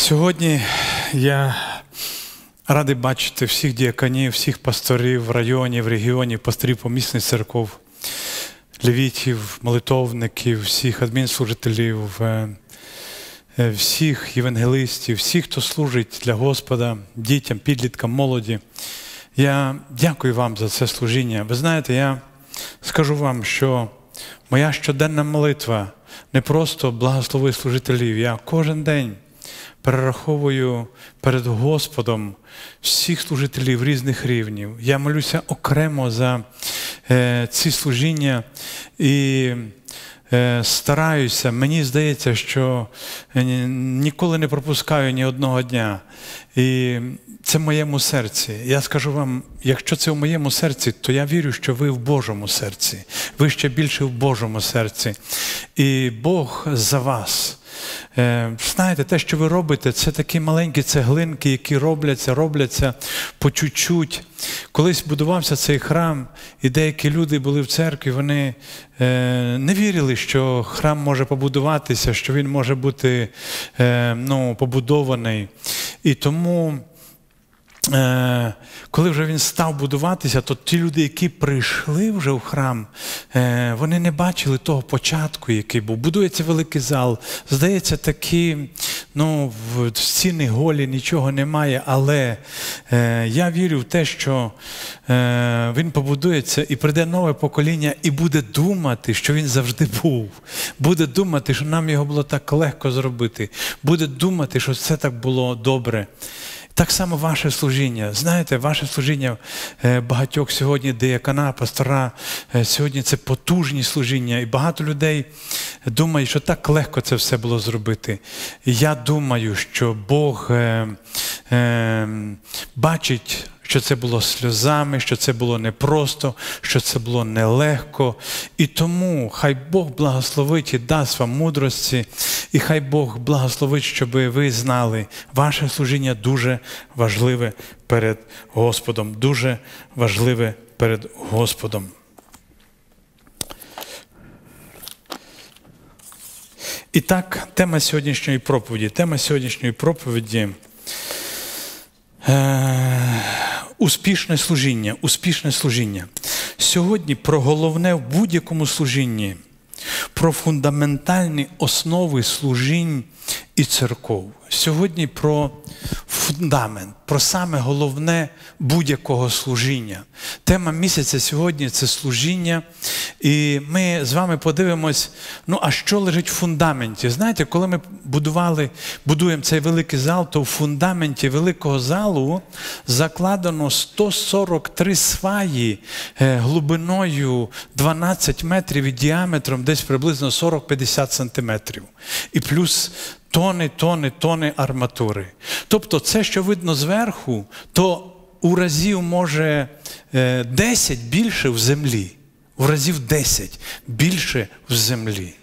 Сьогодні я радий бачити всіх діаконів, всіх пасторів в районі, в регіоні, пасторів помісних церков, левітів, молитовників, всіх адмінслужителів, е, е, всіх євангелистів, всіх, хто служить для Господа, дітям, підліткам, молоді. Я дякую вам за це служіння. Ви знаєте, я скажу вам, що моя щоденна молитва не просто благослови служителів. Я кожен день перераховую перед Господом всіх служителів різних рівнів. Я молюся окремо за е, ці служіння і е, стараюся. Мені здається, що е, ніколи не пропускаю ні одного дня. І це в моєму серці. Я скажу вам, якщо це в моєму серці, то я вірю, що ви в Божому серці. Ви ще більше в Божому серці. І Бог за вас. Е, знаєте, те, що ви робите, це такі маленькі цеглинки, які робляться, робляться по чуть-чуть. Колись будувався цей храм, і деякі люди були в церкві, вони е, не вірили, що храм може побудуватися, що він може бути е, ну, побудований. І тому. Е, коли вже він став будуватися, то ті люди, які прийшли вже в храм, е, вони не бачили того початку, який був. Будується великий зал. Здається, такі ну, стіни голі нічого немає, але е, я вірю в те, що він побудується і прийде нове покоління, і буде думати, що він завжди був. Буде думати, що нам його було так легко зробити. Буде думати, що це так було добре. Так само ваше служіння. Знаєте, ваше служіння е, багатьох сьогодні, деякана, пастора, е, сьогодні це потужні служіння. І багато людей думають, що так легко це все було зробити. Я думаю, що Бог е, бачить що це було сльозами, що це було непросто, що це було нелегко. І тому хай Бог благословить і дасть вам мудрості, і хай Бог благословить, щоб ви знали, ваше служіння дуже важливе перед Господом, дуже важливе перед Господом. І так, тема сьогоднішньої проповіді. Тема сьогоднішньої проповіді. Успішне служіння, успішне служіння. Сьогодні про головне в будь-якому служінні, про фундаментальні основи служінь і церков. Сьогодні про фундамент, про саме головне будь-якого служіння. Тема місяця сьогодні це служіння. І ми з вами подивимось, ну а що лежить в фундаменті? Знаєте, коли ми будували, будуємо цей великий зал, то в фундаменті великого залу закладено 143 сваї е, глибиною 12 метрів і діаметром десь приблизно 40-50 сантиметрів. І плюс тони, тони, тони арматури. Тобто, це, що видно зверху, то у разів може 10 е, більше в землі. У разів 10 більше в землі.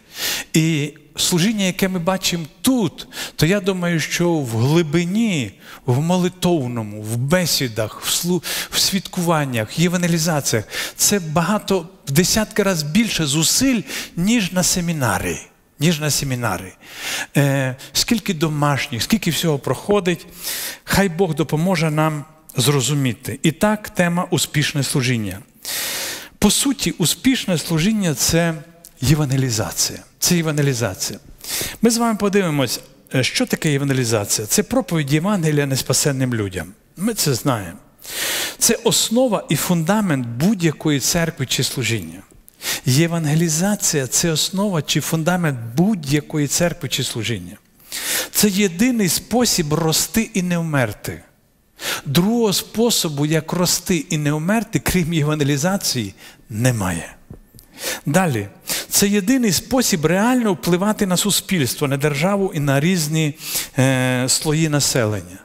І служіння, яке ми бачимо тут, то я думаю, що в глибині, в молитовному, в бесідах, в, слу... в свідкуваннях, євангелізаціях, це багато в десятки разів більше зусиль, ніж на семінари ніж на семінари. Е, Скільки домашніх, скільки всього проходить, хай Бог допоможе нам зрозуміти. І так, тема успішне служіння. По суті, успішне служіння це євангелізація. Це євангелізація. Ми з вами подивимось, е, що таке євангелізація. Це проповідь Євангелія неспасенним людям. Ми це знаємо. Це основа і фундамент будь-якої церкви чи служіння. Євангелізація це основа чи фундамент будь-якої церкви чи служіння. Це єдиний спосіб рости і не вмерти. Другого способу, як рости і не вмерти, крім євангелізації, немає. Далі, це єдиний спосіб реально впливати на суспільство, на державу і на різні е, слої населення.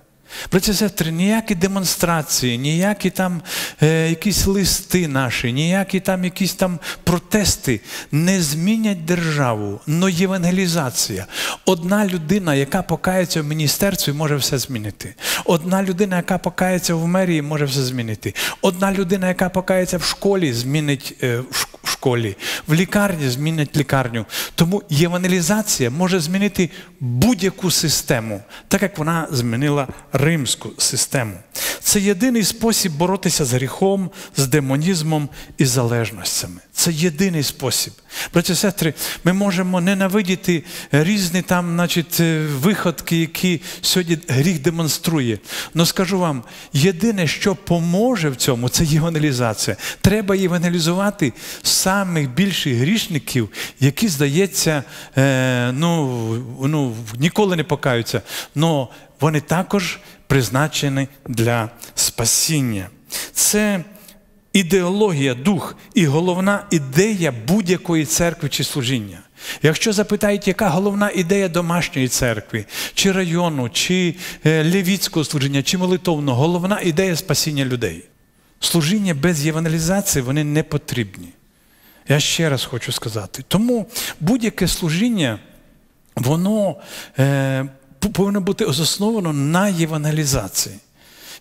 Браті сестри, ніякі демонстрації, ніякі там е, якісь листи наші, ніякі там якісь там протести не змінять державу, но євангелізація. Одна людина, яка покається в міністерстві, може все змінити. Одна людина, яка покається в мерії, може все змінити. Одна людина, яка покається в школі, змінить е, в школі, в лікарні змінить лікарню. Тому євангелізація може змінити будь-яку систему, так як вона змінила римську систему. Це єдиний спосіб боротися з гріхом, з демонізмом і залежностями. Це єдиний спосіб. Браті і сестри, ми можемо ненавидіти різні там, значить, виходки, які сьогодні гріх демонструє. Но скажу вам, єдине, що поможе в цьому, це євангелізація. Треба євангелізувати самих більших грішників, які, здається, е, ну, ну, ніколи не покаються. Но вони також призначені для спасіння. Це ідеологія, дух і головна ідея будь-якої церкви чи служіння. Якщо запитають, яка головна ідея домашньої церкви, чи району, чи левіцького служіння, чи молитовного, головна ідея спасіння людей. Служіння без євангелізації вони не потрібні. Я ще раз хочу сказати. Тому будь-яке служіння, воно е, повинно бути засновано на євангелізації.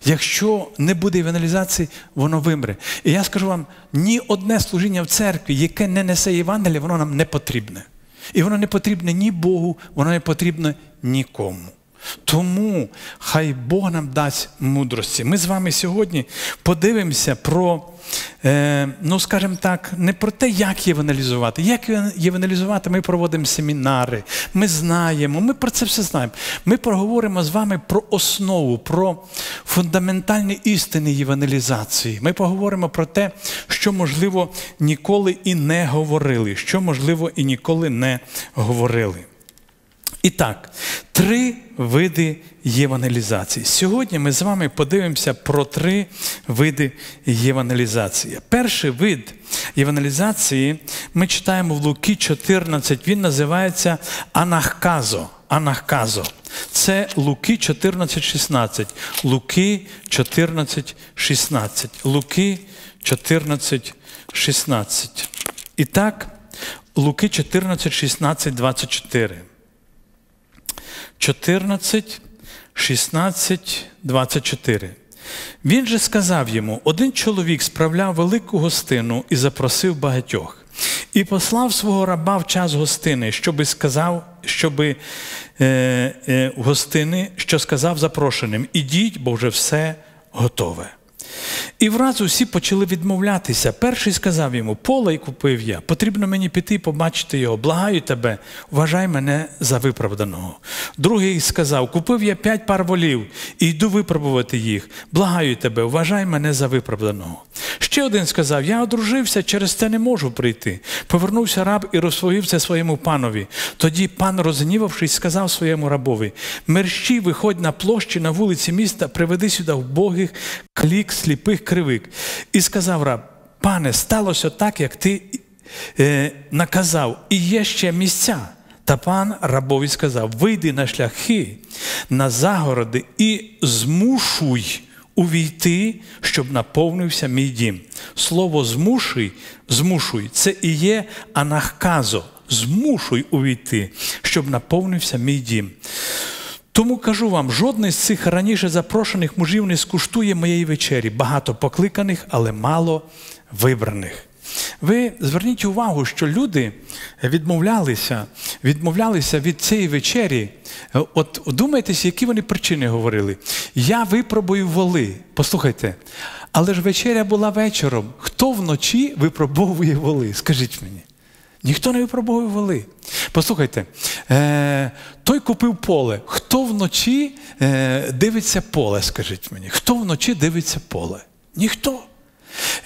Якщо не буде євангелізації, воно вимре. І я скажу вам, ні одне служіння в церкві, яке не несе Євангелія, воно нам не потрібне. І воно не потрібне ні Богу, воно не потрібне нікому. Тому хай Бог нам дасть мудрості. Ми з вами сьогодні подивимося про, е, ну скажімо так, не про те, як євангелізувати. Як євангелізувати, ми проводимо семінари, ми знаємо, ми про це все знаємо. Ми проговоримо з вами про основу, про фундаментальні істини євангелізації. Ми поговоримо про те, що, можливо, ніколи і не говорили, що, можливо, і ніколи не говорили. І так, три види євангелізації. Сьогодні ми з вами подивимося про три види євангелізації. Перший вид євангелізації ми читаємо в Луки 14, він називається Анахказо. Анахказо. Це Луки 14, 16. Луки 14, 16. Луки 14, 16. І так, Луки 14, 16, 24. 14, 16, 24. Він же сказав йому: один чоловік справляв велику гостину і запросив багатьох, і послав свого раба в час гостини, щоби сказав, щоби е, е, гостини, що сказав запрошеним: Ідіть, бо вже все готове. І враз усі почали відмовлятися. Перший сказав йому: Поле купив я, потрібно мені піти побачити його. Благаю тебе, вважай мене за виправданого. Другий сказав: Купив я п'ять пар волів і йду випробувати їх. Благаю тебе, вважай мене за виправданого. Ще один сказав: Я одружився, через це не можу прийти. Повернувся раб і розповів це своєму панові. Тоді пан, розгнівавшись, сказав своєму рабові: Мерщій, виходь на площі на вулиці міста, приведи сюди вбогих, клік, сліпих кривик. І сказав раб: пане, сталося так, як ти е, наказав, і є ще місця. Та пан рабові сказав: вийди на шляхи, на загороди і змушуй увійти, щоб наповнився мій дім. Слово змушуй, змушуй це і є анахказо. Змушуй увійти, щоб наповнився мій дім. Тому кажу вам, жодний з цих раніше запрошених мужів не скуштує моєї вечері. Багато покликаних, але мало вибраних. Ви зверніть увагу, що люди відмовлялися відмовлялися від цієї вечері. От думайтеся, які вони причини говорили. Я випробую воли. Послухайте, але ж вечеря була вечором. Хто вночі випробовує воли? Скажіть мені. Ніхто не випробовує воли. Послухайте, е, той купив поле. Хто вночі е, дивиться поле, скажіть мені? Хто вночі дивиться поле? Ніхто.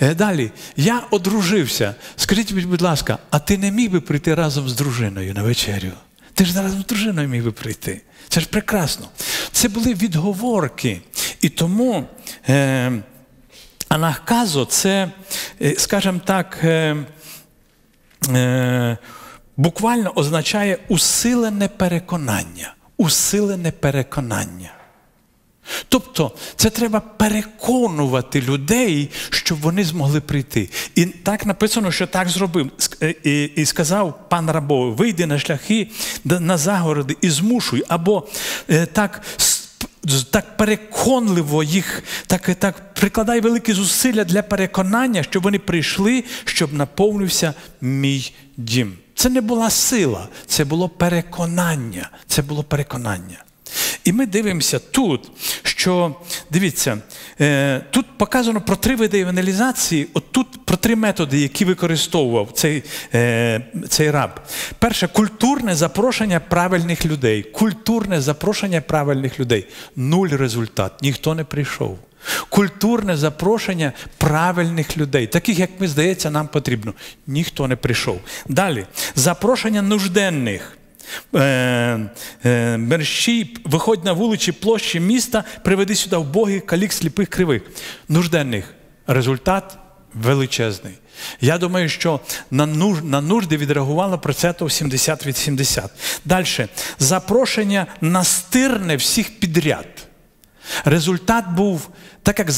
Е, далі, я одружився. Скажіть, мені, будь ласка, а ти не міг би прийти разом з дружиною на вечерю? Ти ж разом з дружиною міг би прийти. Це ж прекрасно. Це були відговорки. І тому е, анахказо це, скажімо так, е, буквально означає усилене переконання. Усилене переконання. Тобто це треба переконувати людей, щоб вони змогли прийти. І так написано, що так зробив. Е, І, сказав пан рабовий, вийди на шляхи, на загороди і змушуй, або е, так. Так переконливо їх, так, так прикладай великі зусилля для переконання, щоб вони прийшли, щоб наповнився мій дім. Це не була сила, це було переконання. Це було переконання. І ми дивимося тут, що дивіться, е, тут показано про три види евангелізації, от тут про три методи, які використовував цей, е, цей раб. Перше, культурне запрошення правильних людей. Культурне запрошення правильних людей. Нуль результат. Ніхто не прийшов. Культурне запрошення правильних людей, таких, як ми здається, нам потрібно. Ніхто не прийшов. Далі, запрошення нужденних. Е, е, мерщій, виходь на вулиці, площі міста, приведи сюди вбогих, калік, сліпих, кривих. Нужденних. Результат величезний. Я думаю, що на, нужди відреагувало процентів 70 від 70. Далі. Запрошення настирне всіх підряд. Результат був, так як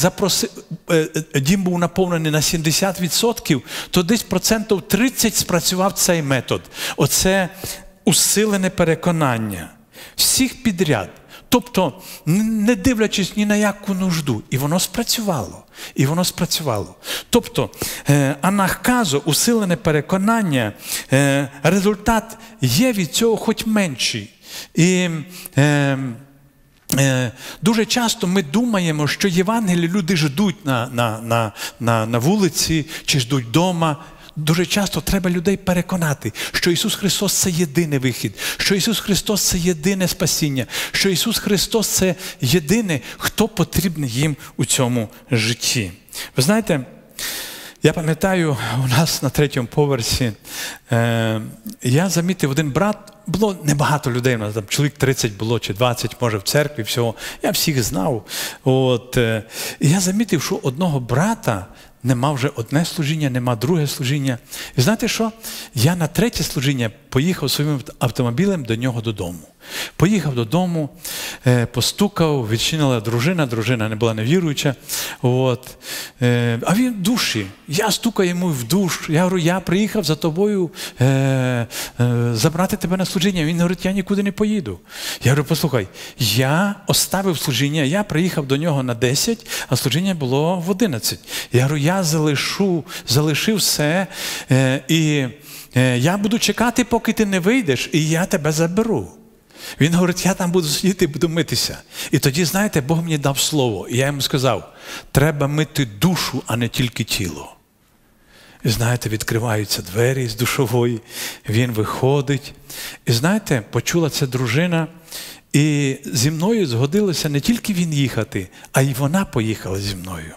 е, дім був наповнений на 70%, то десь процентів 30 спрацював цей метод. Оце усилене переконання. Всіх підряд. Тобто, не дивлячись ні на яку нужду. І воно спрацювало. І воно спрацювало. Тобто, е, анахказо, усилене переконання, е, результат є від цього хоч менший. І е, Дуже часто ми думаємо, що Євангелії люди ждуть на, на, на, на, на вулиці чи ждуть вдома. Дуже часто треба людей переконати, що Ісус Христос це єдиний вихід, що Ісус Христос це єдине спасіння, що Ісус Христос це єдиний, хто потрібний їм у цьому житті. Ви знаєте, я пам'ятаю, у нас на третьому поверсі е, я замітив один брат, було небагато людей, у нас там чоловік 30 було чи 20, може, в церкві, всього. Я всіх знав. От, е, я замітив, що одного брата нема вже одне служіння, нема друге служіння. І знаєте що? Я на третє служіння поїхав своїм автомобілем до нього додому. Поїхав додому, е, постукав, відчинила дружина, дружина не була невіруюча. От. Е, А він в душі. Я стукаю йому в душ. Я говорю, я приїхав за тобою е, забрати тебе на служіння. Він говорить, я нікуди не поїду. Я говорю, послухай, я оставив служіння, я приїхав до нього на 10, а служіння було в 11. Я говорю, я залишу, залишив все і я буду чекати, поки ти не вийдеш, і я тебе заберу. Він говорить, я там буду сидіти і буду митися. І тоді, знаєте, Бог мені дав слово. І я йому сказав: треба мити душу, а не тільки тіло. І знаєте, відкриваються двері з душової, він виходить. І знаєте, почула це дружина, і зі мною згодилося не тільки він їхати, а й вона поїхала зі мною.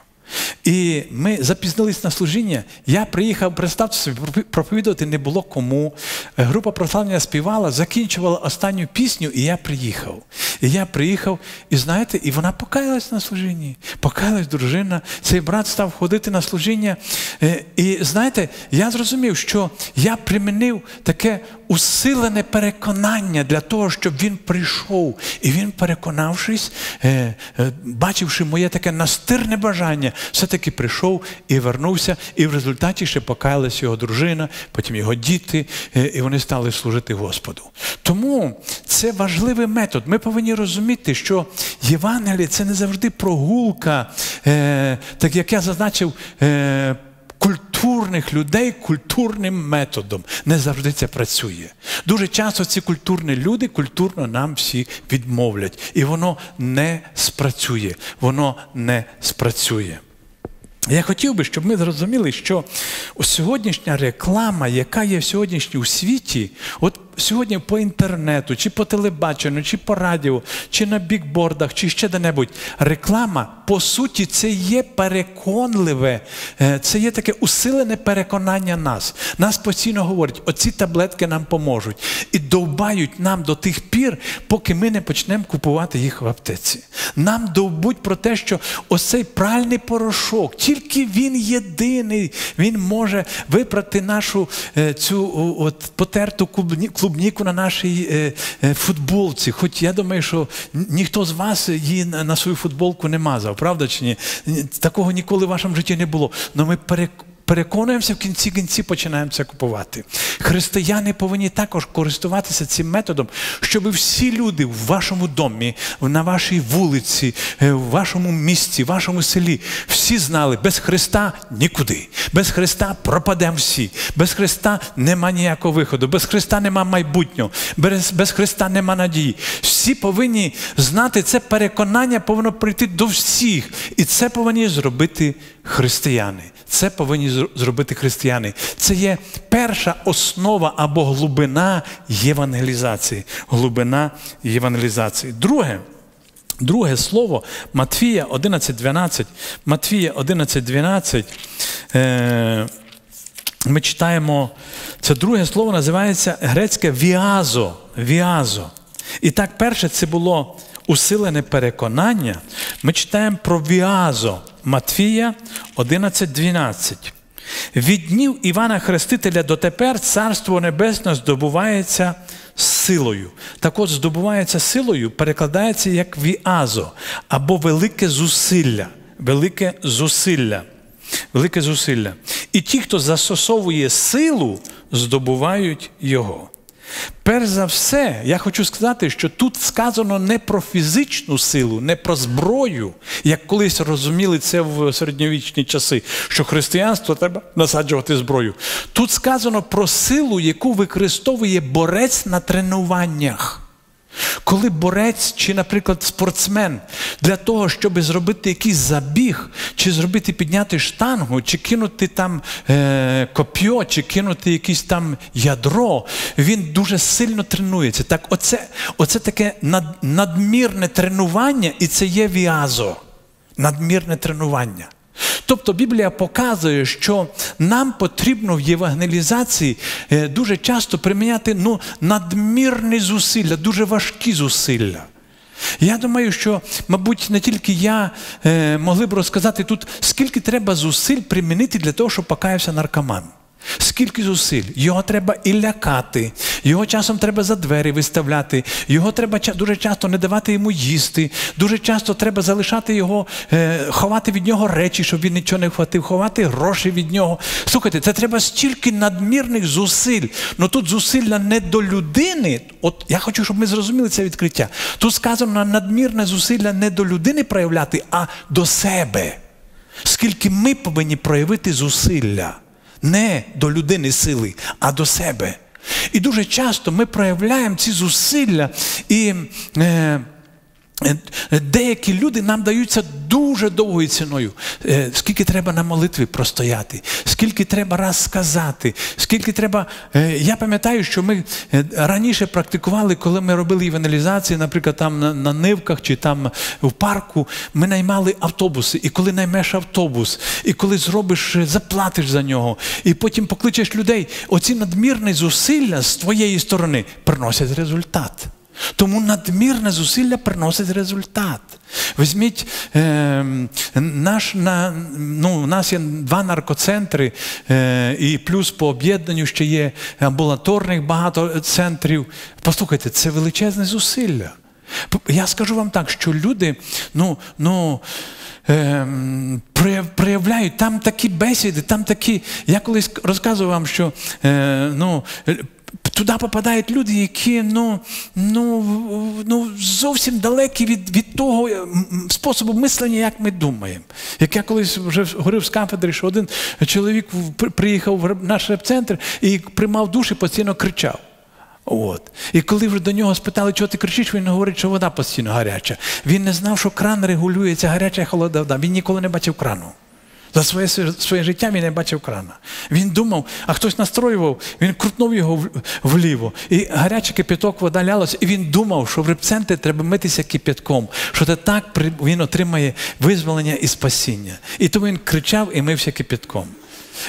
І ми запізнились на служіння. Я приїхав, представте собі, проповідувати не було кому. Група прославлення співала, закінчувала останню пісню, і я приїхав. І я приїхав, і знаєте, і вона покаялась на служінні. Покаялась дружина. Цей брат став ходити на служіння. Е, І знаєте, я зрозумів, що я примінив таке усилене переконання для того, щоб він прийшов. І він, переконавшись, е, е, бачивши моє таке настирне бажання, все-таки прийшов і вернувся, і в результаті ще покаялась його дружина, потім його діти, е, і вони стали служити Господу. Тому це важливий метод. Ми повинні розуміти, що Євангеліє це не завжди прогулка, е, так як я зазначив. Е, Культурних людей культурним методом не завжди це працює. Дуже часто ці культурні люди культурно нам всі відмовлять, і воно не спрацює. Воно не спрацює. Я хотів би, щоб ми зрозуміли, що сьогоднішня реклама, яка є сьогоднішній у світі, от сьогодні по інтернету, чи по телебаченню, чи по радіо, чи на бікбордах, чи ще де-небудь, реклама, по суті, це є переконливе, е, це є таке усилене переконання нас. Нас постійно говорять, оці таблетки нам поможуть. І довбають нам до тих пір, поки ми не почнемо купувати їх в аптеці. Нам довбуть про те, що ось цей пральний порошок, тільки він єдиний, він може випрати нашу е, цю от, потерту клубніку на нашій е, е, футболці. Хоч я думаю, що ніхто з вас її на свою футболку не мазав, правда чи ні? Такого ніколи в вашому житті не було. Но ми переконані переконуємося, в кінці кінці починаємо це купувати. Християни повинні також користуватися цим методом, щоб всі люди в вашому домі, на вашій вулиці, е, в вашому місті, в вашому селі, всі знали, без Христа нікуди. Без Христа пропадемо всі. Без Христа нема ніякого виходу, без Христа нема майбутнього, без, без Христа нема надії. Всі повинні знати це переконання, повинно прийти до всіх. І це повинні зробити християни. Це повинні зробити християни. Це є перша основа або глибина євангелізації. Глибина євангелізації. Друге. Друге слово Матфія 11.12. Матфія 11.12. Е, ми читаємо, це друге слово називається грецьке віазо. Віазо. І так, перше, це було усилене переконання. Ми читаємо про віазо. Матфія 11.12. Від днів Івана Хрестителя дотепер Царство Небесне здобувається силою. Так от здобувається силою, перекладається як віазо або велике зусилля. Велике зусилля. Велике зусилля. І ті, хто застосовує силу, здобувають його. Перш за все, я хочу сказати, що тут сказано не про фізичну силу, не про зброю, як колись розуміли це в середньовічні часи, що християнство треба насаджувати зброю. Тут сказано про силу, яку використовує борець на тренуваннях. Коли борець чи, наприклад, спортсмен для того, щоб зробити якийсь забіг, чи зробити підняти штангу, чи кинути там е, коп'йо, чи кинути якесь там ядро, він дуже сильно тренується. Так, оце, оце таке над, надмірне тренування, і це є віазо. Надмірне тренування. Тобто Біблія показує, що нам потрібно в євангелізації е, дуже часто приміняти ну, надмірні зусилля, дуже важкі зусилля. Я думаю, що, мабуть, не тільки я е, могли б розказати тут, скільки треба зусиль примінити для того, щоб покаявся наркоман. Скільки зусиль? Його треба і лякати, його часом треба за двері виставляти, його треба дуже часто не давати йому їсти, дуже часто треба залишати його, е, ховати від нього речі, щоб він нічого не хватив, ховати гроші від нього. Слухайте, це треба стільки надмірних зусиль. Ну тут зусилля не до людини. От я хочу, щоб ми зрозуміли це відкриття. Тут сказано надмірне зусилля не до людини проявляти, а до себе. Скільки ми повинні проявити зусилля не до людини сили, а до себе. І дуже часто ми проявляємо ці зусилля і. Е, Деякі люди нам даються дуже довгою ціною. Е, скільки треба на молитві простояти, скільки треба раз сказати, скільки треба. Е, я пам'ятаю, що ми е, раніше практикували, коли ми робили іваналізації, наприклад, там на, на нивках чи там в парку, ми наймали автобуси. І коли наймеш автобус, і коли зробиш, заплатиш за нього, і потім покличеш людей, оці надмірні зусилля з твоєї сторони приносять результат. Тому надмірне зусилля приносить результат. Візьміть, е, наш, на, ну, у нас є два наркоцентри, е, і плюс по об'єднанню ще є амбулаторних багато центрів. Послухайте, це величезне зусилля. Я скажу вам так, що люди, ну, ну. Ем, проявляють там такі бесіди, там такі. Я колись розказував вам, що е, ну, туди попадають люди, які ну, ну, ну, зовсім далекі від від того способу мислення, як ми думаємо. Як я колись вже говорив з кафедри, що один чоловік приїхав в наш реп-центр і приймав душ і постійно кричав. От. І коли вже до нього спитали, чого ти кричиш, він говорить, що вода постійно гаряча. Він не знав, що кран регулюється гаряча і холодна вода. Він ніколи не бачив крану. За своє своє життя він не бачив крана. Він думав, а хтось настроював, він крутнув його вліво. І гарячий кипяток вода лялася, і він думав, що в репцентрі треба митися кипятком, що це так він отримає визволення і спасіння. І тому він кричав і мився кипятком.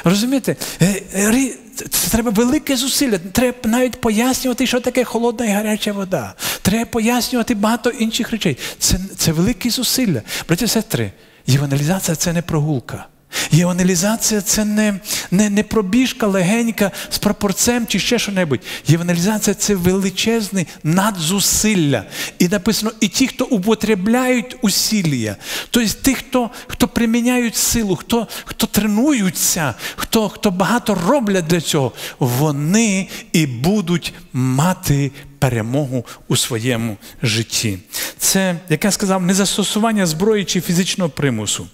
Розумієте? Е, е, це треба велике зусилля. Треба навіть пояснювати, що таке холодна і гаряча вода. Треба пояснювати багато інших речей. Це це великі зусилля. Браті сестри, євангелізація це не прогулка. Євангелізація це не не, не пробіжка легенька з прапорцем чи ще що-небудь. Євангелізація це величезне надзусилля. І написано, і ті, хто употребляють усілля, тобто ті, хто хто приміняють силу, хто хто тренуються, хто, хто багато роблять для цього, вони і будуть мати. Перемогу у своєму житті. Це, як я сказав, не застосування зброї чи фізичного примусу.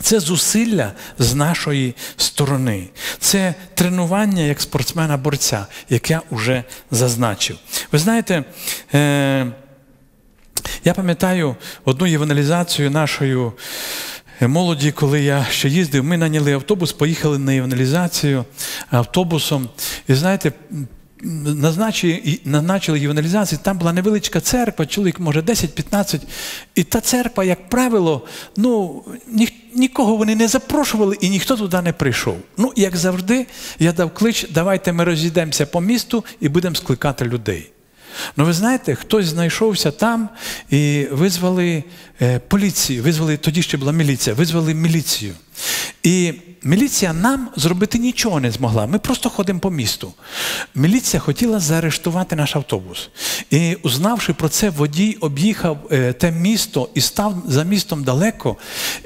Це зусилля з нашої сторони. Це тренування як спортсмена-борця, як я вже зазначив. Ви знаєте, е, я пам'ятаю одну єваналізацію нашої молоді, коли я ще їздив, ми наняли автобус, поїхали на єваналізацію автобусом. І знаєте, назначили, назначили ювеналізацію, там була невеличка церква, чоловік, може, 10-15. І та церква, як правило, ну, ні, нікого вони не запрошували і ніхто туди не прийшов. Ну, як завжди, я дав клич, давайте ми розійдемося по місту і будемо скликати людей. Ну, ви знаєте, хтось знайшовся там і визвали е, поліцію, визвали, тоді ще була міліція, визвали міліцію. І міліція нам зробити нічого не змогла. Ми просто ходимо по місту. Міліція хотіла заарештувати наш автобус. І, узнавши про це, водій об'їхав е, те місто і став за містом далеко.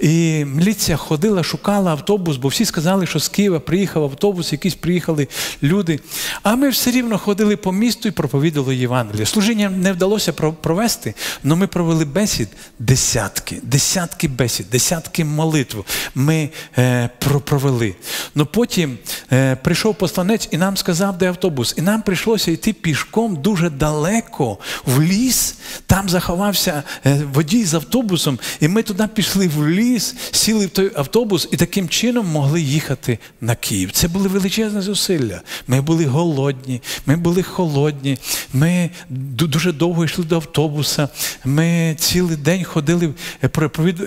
І міліція ходила, шукала автобус, бо всі сказали, що з Києва приїхав автобус, якісь приїхали люди. А ми все рівно ходили по місту і проповідали Євангелія. Служіння не вдалося провести, але ми провели бесід десятки, десятки бесід, десятки молитв. Ми е, провели. Ну потім е, прийшов посланець і нам сказав, де автобус. І нам прийшлося йти пішком дуже далеко в ліс. Там заховався е, водій з автобусом, і ми туди пішли в ліс, сіли в той автобус і таким чином могли їхати на Київ. Це були величезні зусилля. Ми були голодні, ми були холодні, ми дуже довго йшли до автобуса. Ми цілий день ходили, е,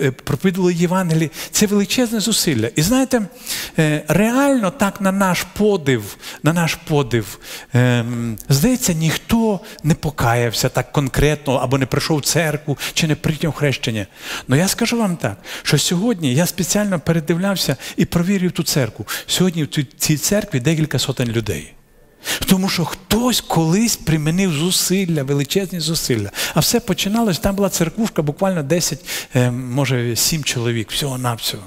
е, проповідували Євангелії. Це величезне зусилля. І знаєте, реально так на наш подив, на наш подив, ем, здається, ніхто не покаявся так конкретно або не прийшов в церкву чи не прийняв хрещення. Ну я скажу вам так, що сьогодні я спеціально передивлявся і провірив ту церкву. Сьогодні в цій церкві декілька сотень людей. Тому що хтось колись примінив зусилля, величезні зусилля. А все починалось, там була церквушка, буквально 10, ем, може 7 чоловік, всього-навсього.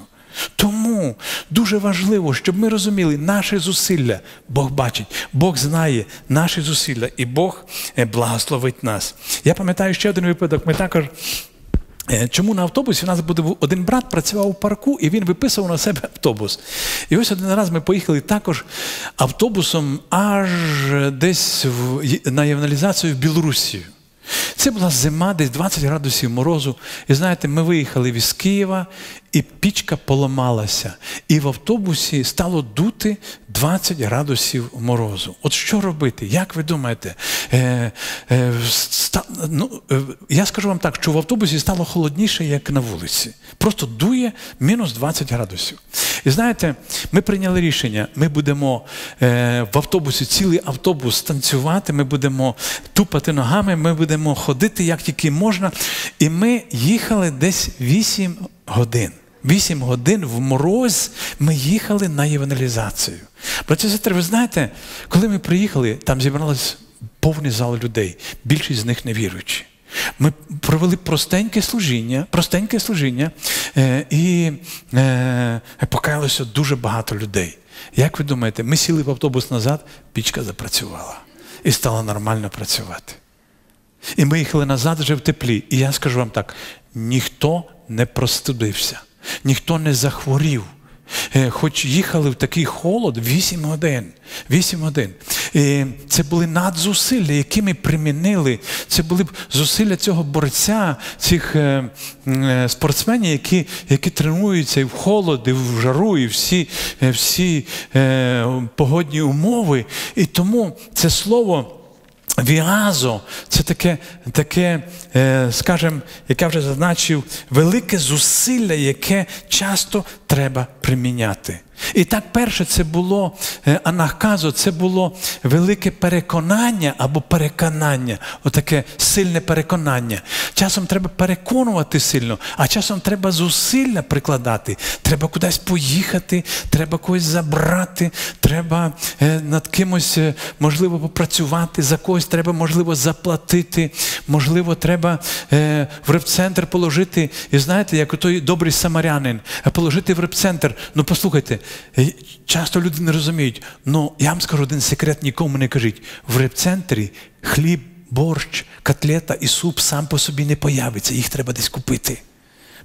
Тому дуже важливо, щоб ми розуміли наші зусилля. Бог бачить, Бог знає наші зусилля, і Бог е, благословить нас. Я пам'ятаю ще один випадок. Ми також. Е, чому на автобусі у нас буде один брат працював у парку, і він виписував на себе автобус. І ось один раз ми поїхали також автобусом аж десь в, на єваналізацію в Білорусію. Це була зима, десь 20 градусів морозу. І знаєте, ми виїхали з Києва, і пічка поламалася. І в автобусі стало дути 20 градусів морозу. От що робити? Як ви думаєте? Е, е, ста, ну, е, Я скажу вам так, що в автобусі стало холодніше, як на вулиці. Просто дує мінус 20 градусів. І знаєте, ми прийняли рішення, ми будемо е, в автобусі цілий автобус танцювати, ми будемо тупати ногами, ми будемо ходити як тільки можна. І ми їхали десь 8 годин. Вісім годин в мороз ми їхали на євангелізацію. Браті сестри, ви знаєте, коли ми приїхали, там зібралось повний зал людей, більшість з них невіруючі. Ми провели простеньке служіння, простеньке служіння, е, і е, покаялося дуже багато людей. Як ви думаєте, ми сіли в автобус назад, пічка запрацювала і стала нормально працювати. І ми їхали назад вже в теплі. І я скажу вам так: ніхто не простудився ніхто не захворів. Е, хоч їхали в такий холод 8 годин. 8 годин. І Це були надзусилля, які ми примінили. Це були зусилля цього борця, цих е, е, спортсменів, які які тренуються і в холод, і в жару, і всі всі е, погодні умови. І тому це слово. Віазо це таке, таке, скажімо, як я вже зазначив, велике зусилля, яке часто треба приміняти. І так, перше, це було е, анахказо, це було велике переконання або переконання, отаке сильне переконання. Часом треба переконувати сильно, а часом треба зусилля прикладати. Треба кудись поїхати, треба когось забрати, треба е, над кимось, е, можливо, попрацювати, за когось треба, можливо, заплатити, можливо, треба в репцентр положити. І знаєте, як той добрий самарянин, положити в репцентр. Ну, послухайте. Часто люди не розуміють, ну я вам скажу один секрет, нікому не кажіть. В репцентрі хліб, борщ, котлета і суп сам по собі не появиться, їх треба десь купити.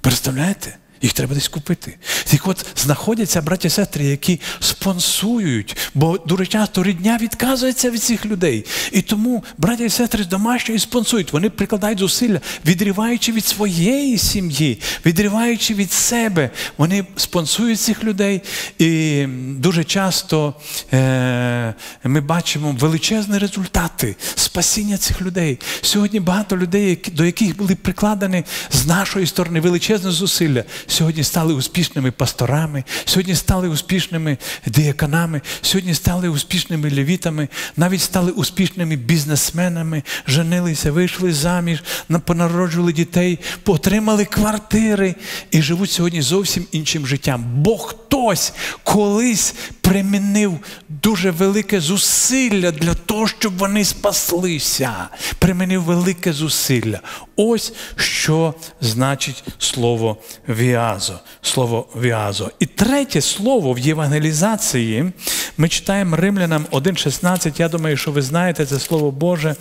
Представляєте? Їх треба десь купити. Так от знаходяться браті і сестри, які спонсують, бо дуже часто рідня відказується від цих людей. І тому браті і сестри з домашньої спонсують. Вони прикладають зусилля, відриваючи від своєї сім'ї, відриваючи від себе. Вони спонсують цих людей. І дуже часто е- ми бачимо величезні результати спасіння цих людей. Сьогодні багато людей, до яких були прикладені з нашої сторони величезні зусилля сьогодні стали успішними пасторами, сьогодні стали успішними діяканами, сьогодні стали успішними левітами, навіть стали успішними бізнесменами, женилися, вийшли заміж, понароджували дітей, отримали квартири і живуть сьогодні зовсім іншим життям. Бо хтось колись примінив дуже велике зусилля для того, щоб вони спаслися. Примінив велике зусилля. Ось що значить слово віазо. Слово віазо. І третє слово в євангелізації ми читаємо Римлянам 1,16. Я думаю, що ви знаєте це слово Боже.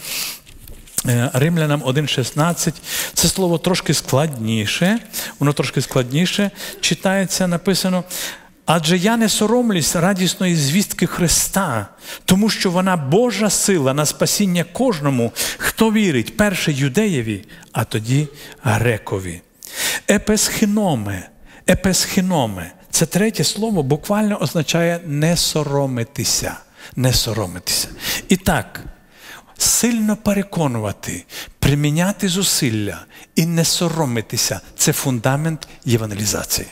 Е, Римлянам 1,16. Це слово трошки складніше. Воно трошки складніше читається, написано. Адже я не соромлюсь радісної звістки Христа, тому що вона Божа сила на спасіння кожному, хто вірить, перше юдеєві, а тоді грекові. Епесхіноме, епесхіноме це третє слово буквально означає не соромитися. Не соромитися. І так, сильно переконувати, приміняти зусилля і не соромитися це фундамент євангелізації.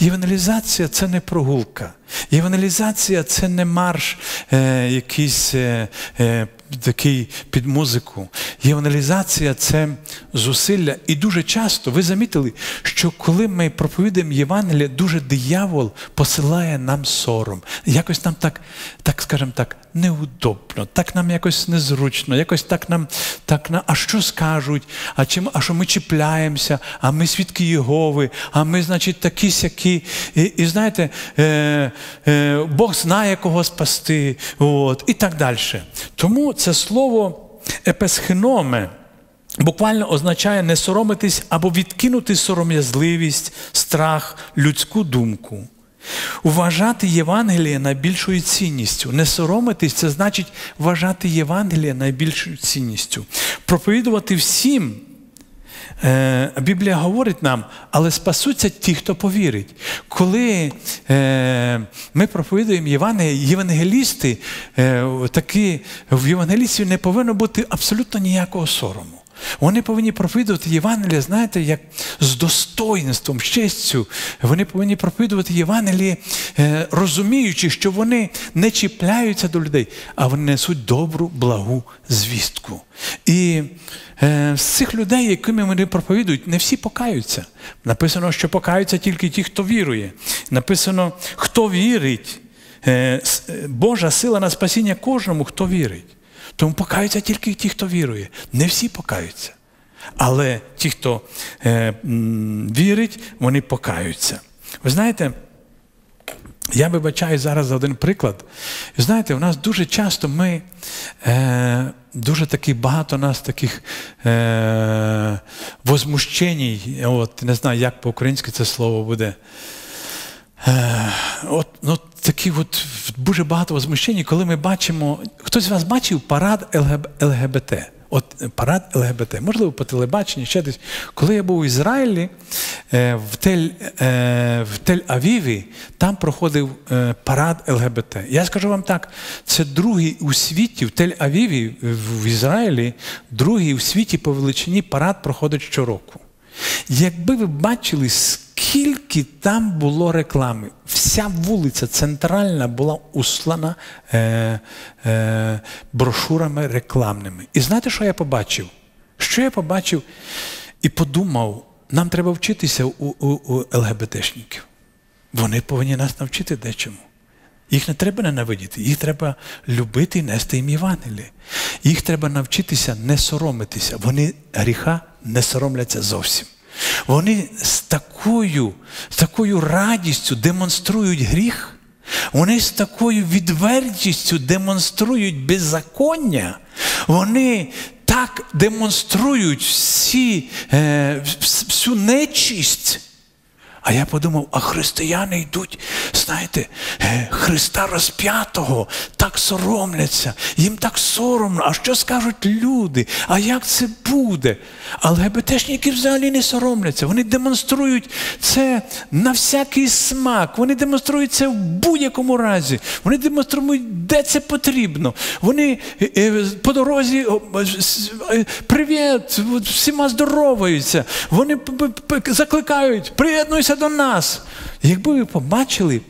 Євангелізація це не прогулка. Євангелізація це не марш е, якийсь е, е, такий під музику. Євангелізація це зусилля. І дуже часто ви замітили, що коли ми проповідуємо Євангелія, дуже диявол посилає нам сором. Якось нам так, так скажімо так, неудобно, так нам якось незручно, якось так нам, так нам, а що скажуть, а чим, а що ми чіпляємося, а ми свідки Єгови, а ми, значить, такі сякі. І, і знаєте, е, е, Бог знає, кого спасти, от, і так далі. Тому це слово епесхеноме буквально означає не соромитись або відкинути сором'язливість, страх, людську думку. Вважати Євангеліє найбільшою цінністю. Не соромитись це значить вважати Євангеліє найбільшою цінністю. Проповідувати всім. Е, Біблія говорить нам, але спасуться ті, хто повірить. Коли е, ми проповідуємо Євангеліє, євангелісти, е, такі, в євангелістів не повинно бути абсолютно ніякого сорому. Вони повинні проповідувати Євангеліє, знаєте, як з достоїнством, з честю. Вони повинні проповідувати Євангеліє, е, розуміючи, що вони не чіпляються до людей, а вони несуть добру, благу звістку. І е, з цих людей, якими вони проповідують, не всі покаються. Написано, що покаються тільки ті, хто вірує. Написано, хто вірить. Е, Божа сила на спасіння кожному, хто вірить. Тому покаються тільки ті, хто вірує. Не всі покаються. Але ті, хто е, вірить, вони покаються. Ви знаєте, я вибачаю зараз за один приклад. Ви знаєте, у нас дуже часто ми, е, дуже таки багато нас таких е, возмущень, от, не знаю, як по-українськи це слово буде. Е, от, ну, такі от дуже багато возмущень, коли ми бачимо, хтось з вас бачив парад ЛГБТ. От парад ЛГБТ, можливо, по телебаченні, ще десь. Коли я був у Ізраїлі, е, в Тель, е, в Тель-Авіві, там проходив парад ЛГБТ. Я скажу вам так: це другий у світі, в Тель-Авіві, в Ізраїлі, другий у світі по величині парад проходить щороку. Якби ви бачили, скільки там було реклами. Вся вулиця центральна була услана е, е, брошурами рекламними. І знаєте, що я побачив? Що я побачив і подумав, нам треба вчитися у, у, у ЛГБТшників. Вони повинні нас навчити дечому. Їх не треба ненавидіти, їх треба любити і нести їм Євангеліє. Їх треба навчитися не соромитися. Вони гріха не соромляться зовсім. Вони з такою, з такою радістю демонструють гріх, вони з такою відвертістю демонструють беззаконня, вони так демонструють всі, е, всю нечість. А я подумав, а християни йдуть, знаєте, е, Христа розп'ятого так соромляться, їм так соромно. А що скажуть люди? А як це буде? А ЛГБТшники взагалі не соромляться. Вони демонструють це на всякий смак. Вони демонструють це в будь-якому разі. Вони демонструють, де це потрібно. Вони е, е, по дорозі привіт, всіма здороваються. Вони закликають, приєднуйся до нас. Якби ви побачили,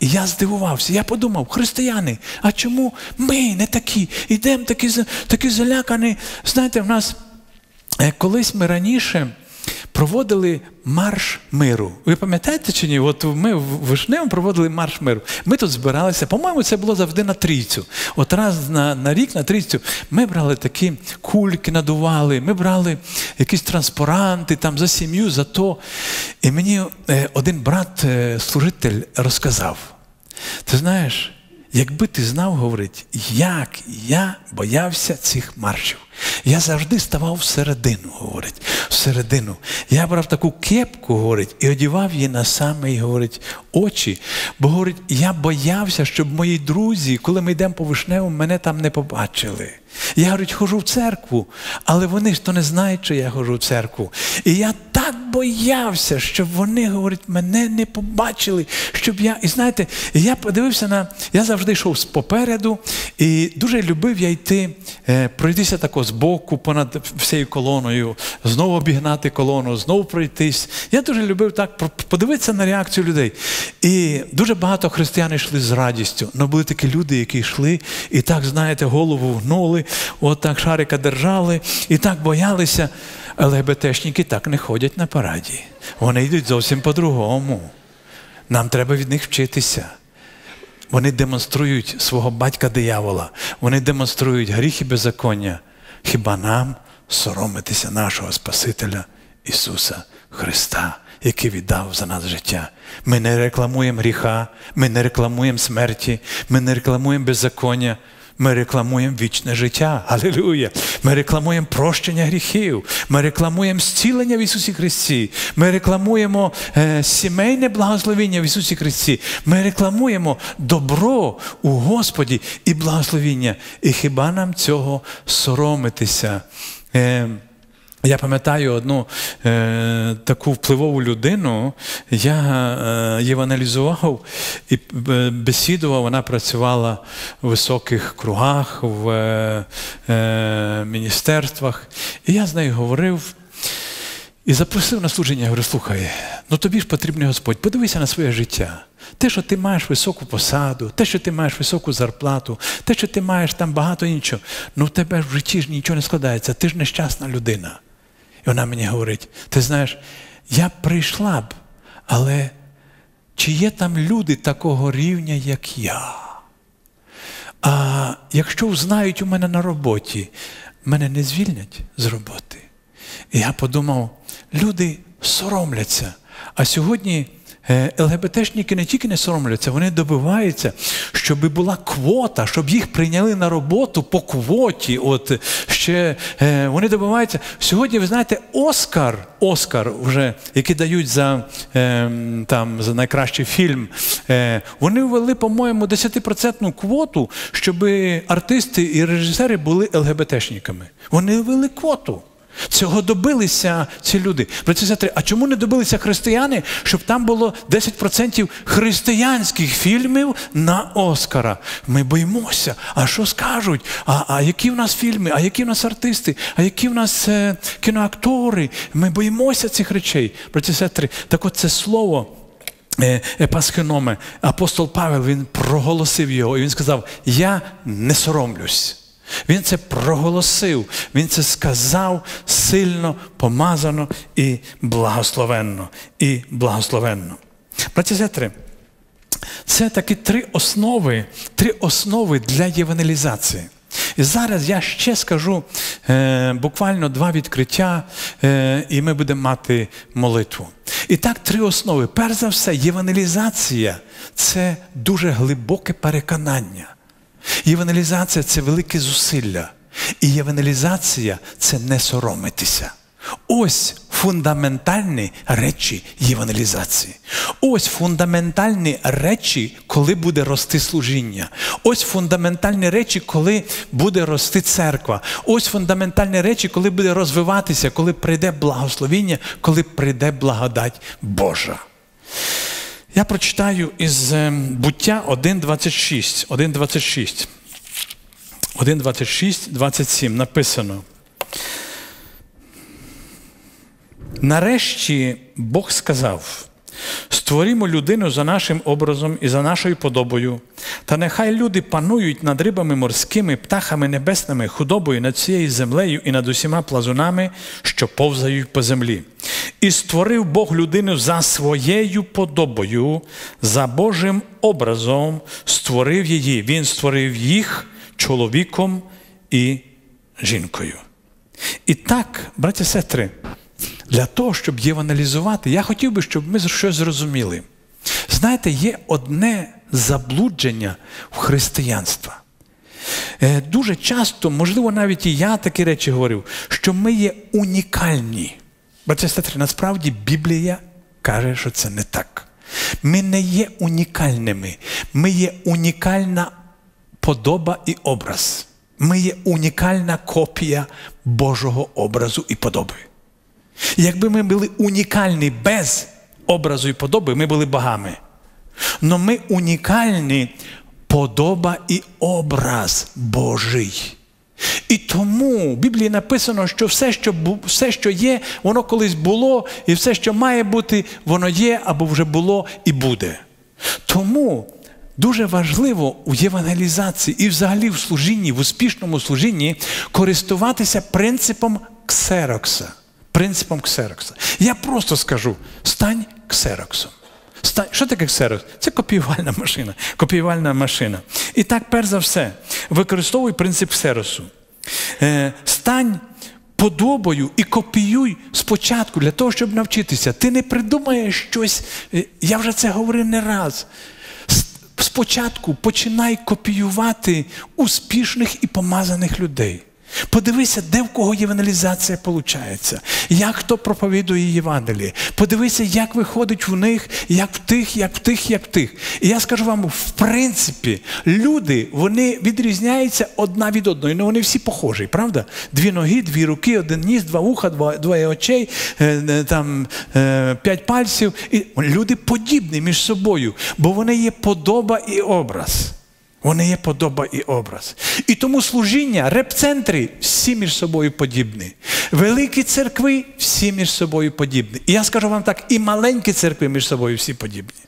я здивувався, я подумав, християни, а чому ми не такі? Ідемо такі такі залякані. Знаєте, в нас е, колись ми раніше проводили марш миру. Ви пам'ятаєте чи ні? От ми в Вишневому проводили марш миру. Ми тут збиралися. По-моєму, це було завжди на трійцю. От раз на на рік на трійцю ми брали такі кульки, надували, ми брали якісь транспаранти там за сім'ю, за то. І мені е, один брат, е, служитель, розказав: ти знаєш, якби ти знав, говорить, як я боявся цих маршів. Я завжди ставав всередину, говорить, всередину. Я брав таку кепку, говорить, і одівав її на самий, говорить, очі. Бо говорить, я боявся, щоб мої друзі, коли ми йдемо по вишневому, мене там не побачили. Я говорить, хожу в церкву, але вони ж то не знають, що я хожу в церкву. І я так боявся, щоб вони, говорять, мене не побачили, щоб я. І знаєте, я подивився на. Я завжди йшов попереду, і дуже любив я йти, е, пройтися тако збоку, понад всією колоною, знову обігнати колону, знову пройтись. Я дуже любив так подивитися на реакцію людей. І дуже багато християн йшли з радістю. Але були такі люди, які йшли і так, знаєте, голову вгнули, от так шарика держали і так боялися. ЛГБТшники так не ходять на параді. Вони йдуть зовсім по-другому. Нам треба від них вчитися. Вони демонструють свого батька диявола, вони демонструють гріх і беззаконня. Хіба нам соромитися нашого Спасителя Ісуса Христа, який віддав за нас життя? Ми не рекламуємо гріха, ми не рекламуємо смерті, ми не рекламуємо беззаконня. Ми рекламуємо вічне життя. Алілуя! Ми рекламуємо прощення гріхів. Ми рекламуємо зцілення в Ісусі Христі. Ми рекламуємо е, сімейне благословіння в Ісусі Христі. Ми рекламуємо добро у Господі і благословіння. І хіба нам цього соромитися? Е, я пам'ятаю одну е, таку впливову людину, я е, її аналізував і е, бесідував, вона працювала в високих кругах, в е, е, міністерствах. І я з нею говорив і запросив на служення, я говорю, слухай, ну тобі ж потрібний Господь, подивися на своє життя. Те, що ти маєш високу посаду, те, що ти маєш високу зарплату, те, що ти маєш там багато іншого, ну в тебе в житті ж нічого не складається, ти ж нещасна людина. І вона мені говорить: ти знаєш, я прийшла б, але чи є там люди такого рівня, як я? А якщо знають у мене на роботі, мене не звільнять з роботи. І я подумав, люди соромляться. А сьогодні ЛГБТшники не тільки не соромляться, вони добиваються, щоб була квота, щоб їх прийняли на роботу по квоті. От ще е, Вони добиваються. Сьогодні, ви знаєте, Оскар, Оскар, вже, який дають за е, там, за найкращий фільм, вони ввели, по-моєму, 10% квоту, щоб артисти і режисери були ЛГБТшниками. Вони ввели квоту. Цього добилися ці люди. Сестри, а чому не добилися християни, щоб там було 10% християнських фільмів на Оскара? Ми боїмося. А що скажуть? А а які в нас фільми? А які в нас артисти? А які в нас е, кіноактори? Ми боїмося цих речей. Сестри, так от це слово. Епасхеноме, апостол Павел він проголосив його, і він сказав: Я не соромлюсь. Він це проголосив, він це сказав сильно, помазано і благословенно. І благословенно. Браті сестри, це такі три основи, три основи для євангелізації. І зараз я ще скажу е, буквально два відкриття, е, і ми будемо мати молитву. І так, три основи. Перш за все, євангелізація це дуже глибоке переконання. Євангелізація це велике зусилля. І євангелізація це не соромитися. Ось фундаментальні речі євангелізації. Ось фундаментальні речі, коли буде рости служіння. Ось фундаментальні речі, коли буде рости церква. Ось фундаментальні речі, коли буде розвиватися, коли прийде благословіння, коли прийде благодать Божа. Я прочитаю із ем, буття 1.26. 1.26. 1.26, 27 написано. Нарешті Бог сказав: створімо людину за нашим образом і за нашою подобою, та нехай люди панують над рибами морськими, птахами небесними, худобою над цією землею і над усіма плазунами, що повзають по землі. І створив Бог людину за своєю подобою, за Божим образом створив її. Він створив їх чоловіком і жінкою. І так, браті сестри, для того, щоб єваналізувати, я хотів би, щоб ми щось зрозуміли. Знаєте, є одне заблудження в християнства. Е, дуже часто, можливо, навіть і я такі речі говорив, що ми є унікальні. Бачите, сестри, насправді Біблія каже, що це не так. Ми не є унікальними. Ми є унікальна подоба і образ. Ми є унікальна копія Божого образу і подоби. Якби ми були унікальні без образу і подоби, ми були богами. Но ми унікальні подоба і образ Божий. І тому в Біблії написано, що все, що все, що є, воно колись було, і все, що має бути, воно є або вже було і буде. Тому дуже важливо у євангелізації і взагалі в служінні, в успішному служінні користуватися принципом ксерокса принципом ксерокса. Я просто скажу: стань ксероксом. Що таке ксерокс? Це копіювальна машина. Копіювальна машина. І так, перш за все, використовуй принцип ксеросу. Е, Стань подобою і копіюй спочатку для того, щоб навчитися. Ти не придумаєш щось. Е, я вже це говорив не раз. Спочатку починай копіювати успішних і помазаних людей. Подивися, де в кого євангелізація виходить, як хто проповідує Євангеліє. Подивися, як виходить в них, як в тих, як в тих, як в тих. І я скажу вам, в принципі, люди вони відрізняються одна від одної. Ну вони всі похожі, правда? Дві ноги, дві руки, один ніс, два вуха, двоє очей, е, е, там е, п'ять пальців. І Люди подібні між собою, бо вони є подоба і образ. Вони є подоба і образ. І тому служіння, реп-центри всі між собою подібні. Великі церкви всі між собою подібні. І я скажу вам так, і маленькі церкви між собою всі подібні.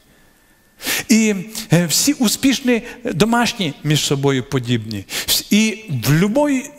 І е, всі успішні домашні між собою подібні. І в любой,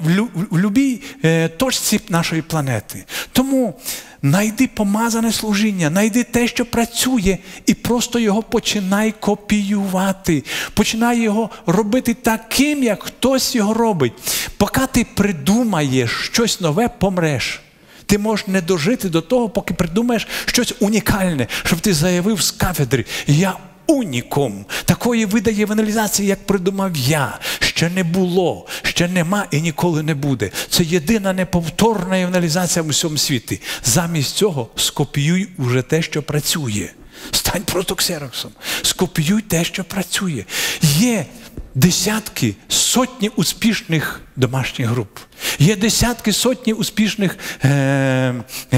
в любій е, точці нашої планети. Тому Найди помазане служіння, найди те, що працює, і просто його починай копіювати. Починай його робити таким, як хтось його робить. Поки ти придумаєш щось нове, помреш. Ти можеш не дожити до того, поки придумаєш щось унікальне, щоб ти заявив з кафедри. Я унікум. Такої вида євангелізації, як придумав я, ще не було, ще нема і ніколи не буде. Це єдина неповторна євангелізація в усьому світі. Замість цього скопіюй уже те, що працює. Стань просто ксероксом. Скопіюй те, що працює. Є десятки, сотні успішних домашніх груп. Є десятки, сотні успішних е,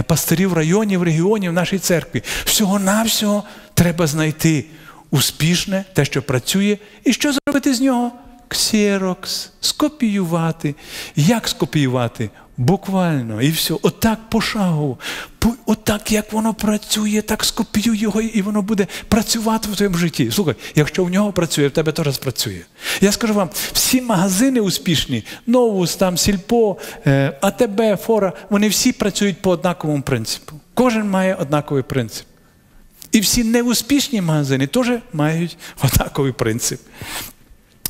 пастирів районів, регіонів в нашій церкві. Всього-навсього треба знайти успішне, те, що працює, і що зробити з нього? Ксерокс, скопіювати. Як скопіювати? Буквально і все. Отак пошагово. Отак, як воно працює, так скопіюй його, і воно буде працювати в твоєму житті. Слухай, якщо в нього працює, в тебе теж спрацює. Я скажу вам, всі магазини успішні, новус, там, сільпо, е, АТБ, Фора, вони всі працюють по однаковому принципу. Кожен має однаковий принцип. І всі неуспішні магазини теж мають однаковий принцип.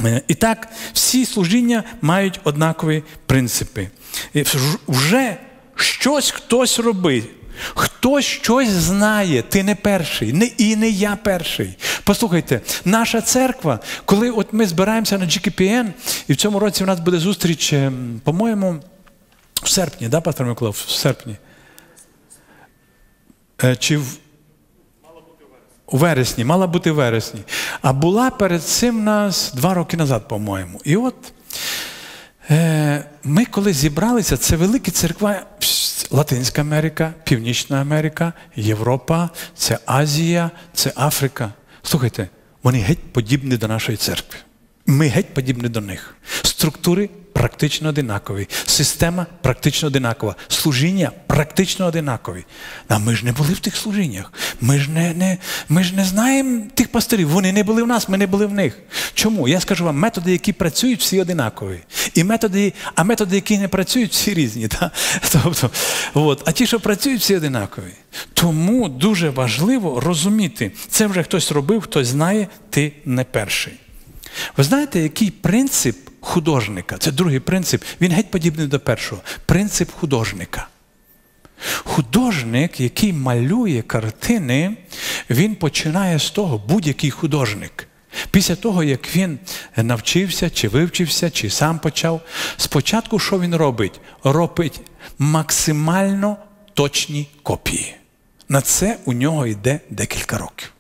Е, і так, всі служіння мають однакові принципи. І вже щось хтось робить. Хтось щось знає, ти не перший, не, і не я перший. Послухайте, наша церква, коли от ми збираємося на GKPN, і в цьому році у нас буде зустріч, ем, по-моєму, в серпні, да, пастор Миколаїв? В серпні. Е, чи в у вересні, мала бути вересні. А була перед цим нас два роки назад, по-моєму. І от е, ми коли зібралися, це великі церква, Латинська Америка, Північна Америка, Європа, це Азія, це Африка. Слухайте, вони геть подібні до нашої церкви. Ми геть подібні до них. Структури практично одинакові, система практично одинакова, служіння практично одинакові. А ми ж не були в тих служіннях. Ми ж не не, ми ж не знаємо тих пастирів. Вони не були в нас, ми не були в них. Чому? Я скажу вам, методи, які працюють, всі одинакові. І методи, А методи, які не працюють, всі різні. Та? Тобто, от. А ті, що працюють, всі одинакові. Тому дуже важливо розуміти, це вже хтось робив, хтось знає, ти не перший. Ви знаєте, який принцип художника? Це другий принцип, він геть подібний до першого. Принцип художника. Художник, який малює картини, він починає з того, будь-який художник. Після того, як він навчився, чи вивчився, чи сам почав, спочатку що він робить? Робить максимально точні копії. На це у нього йде декілька років.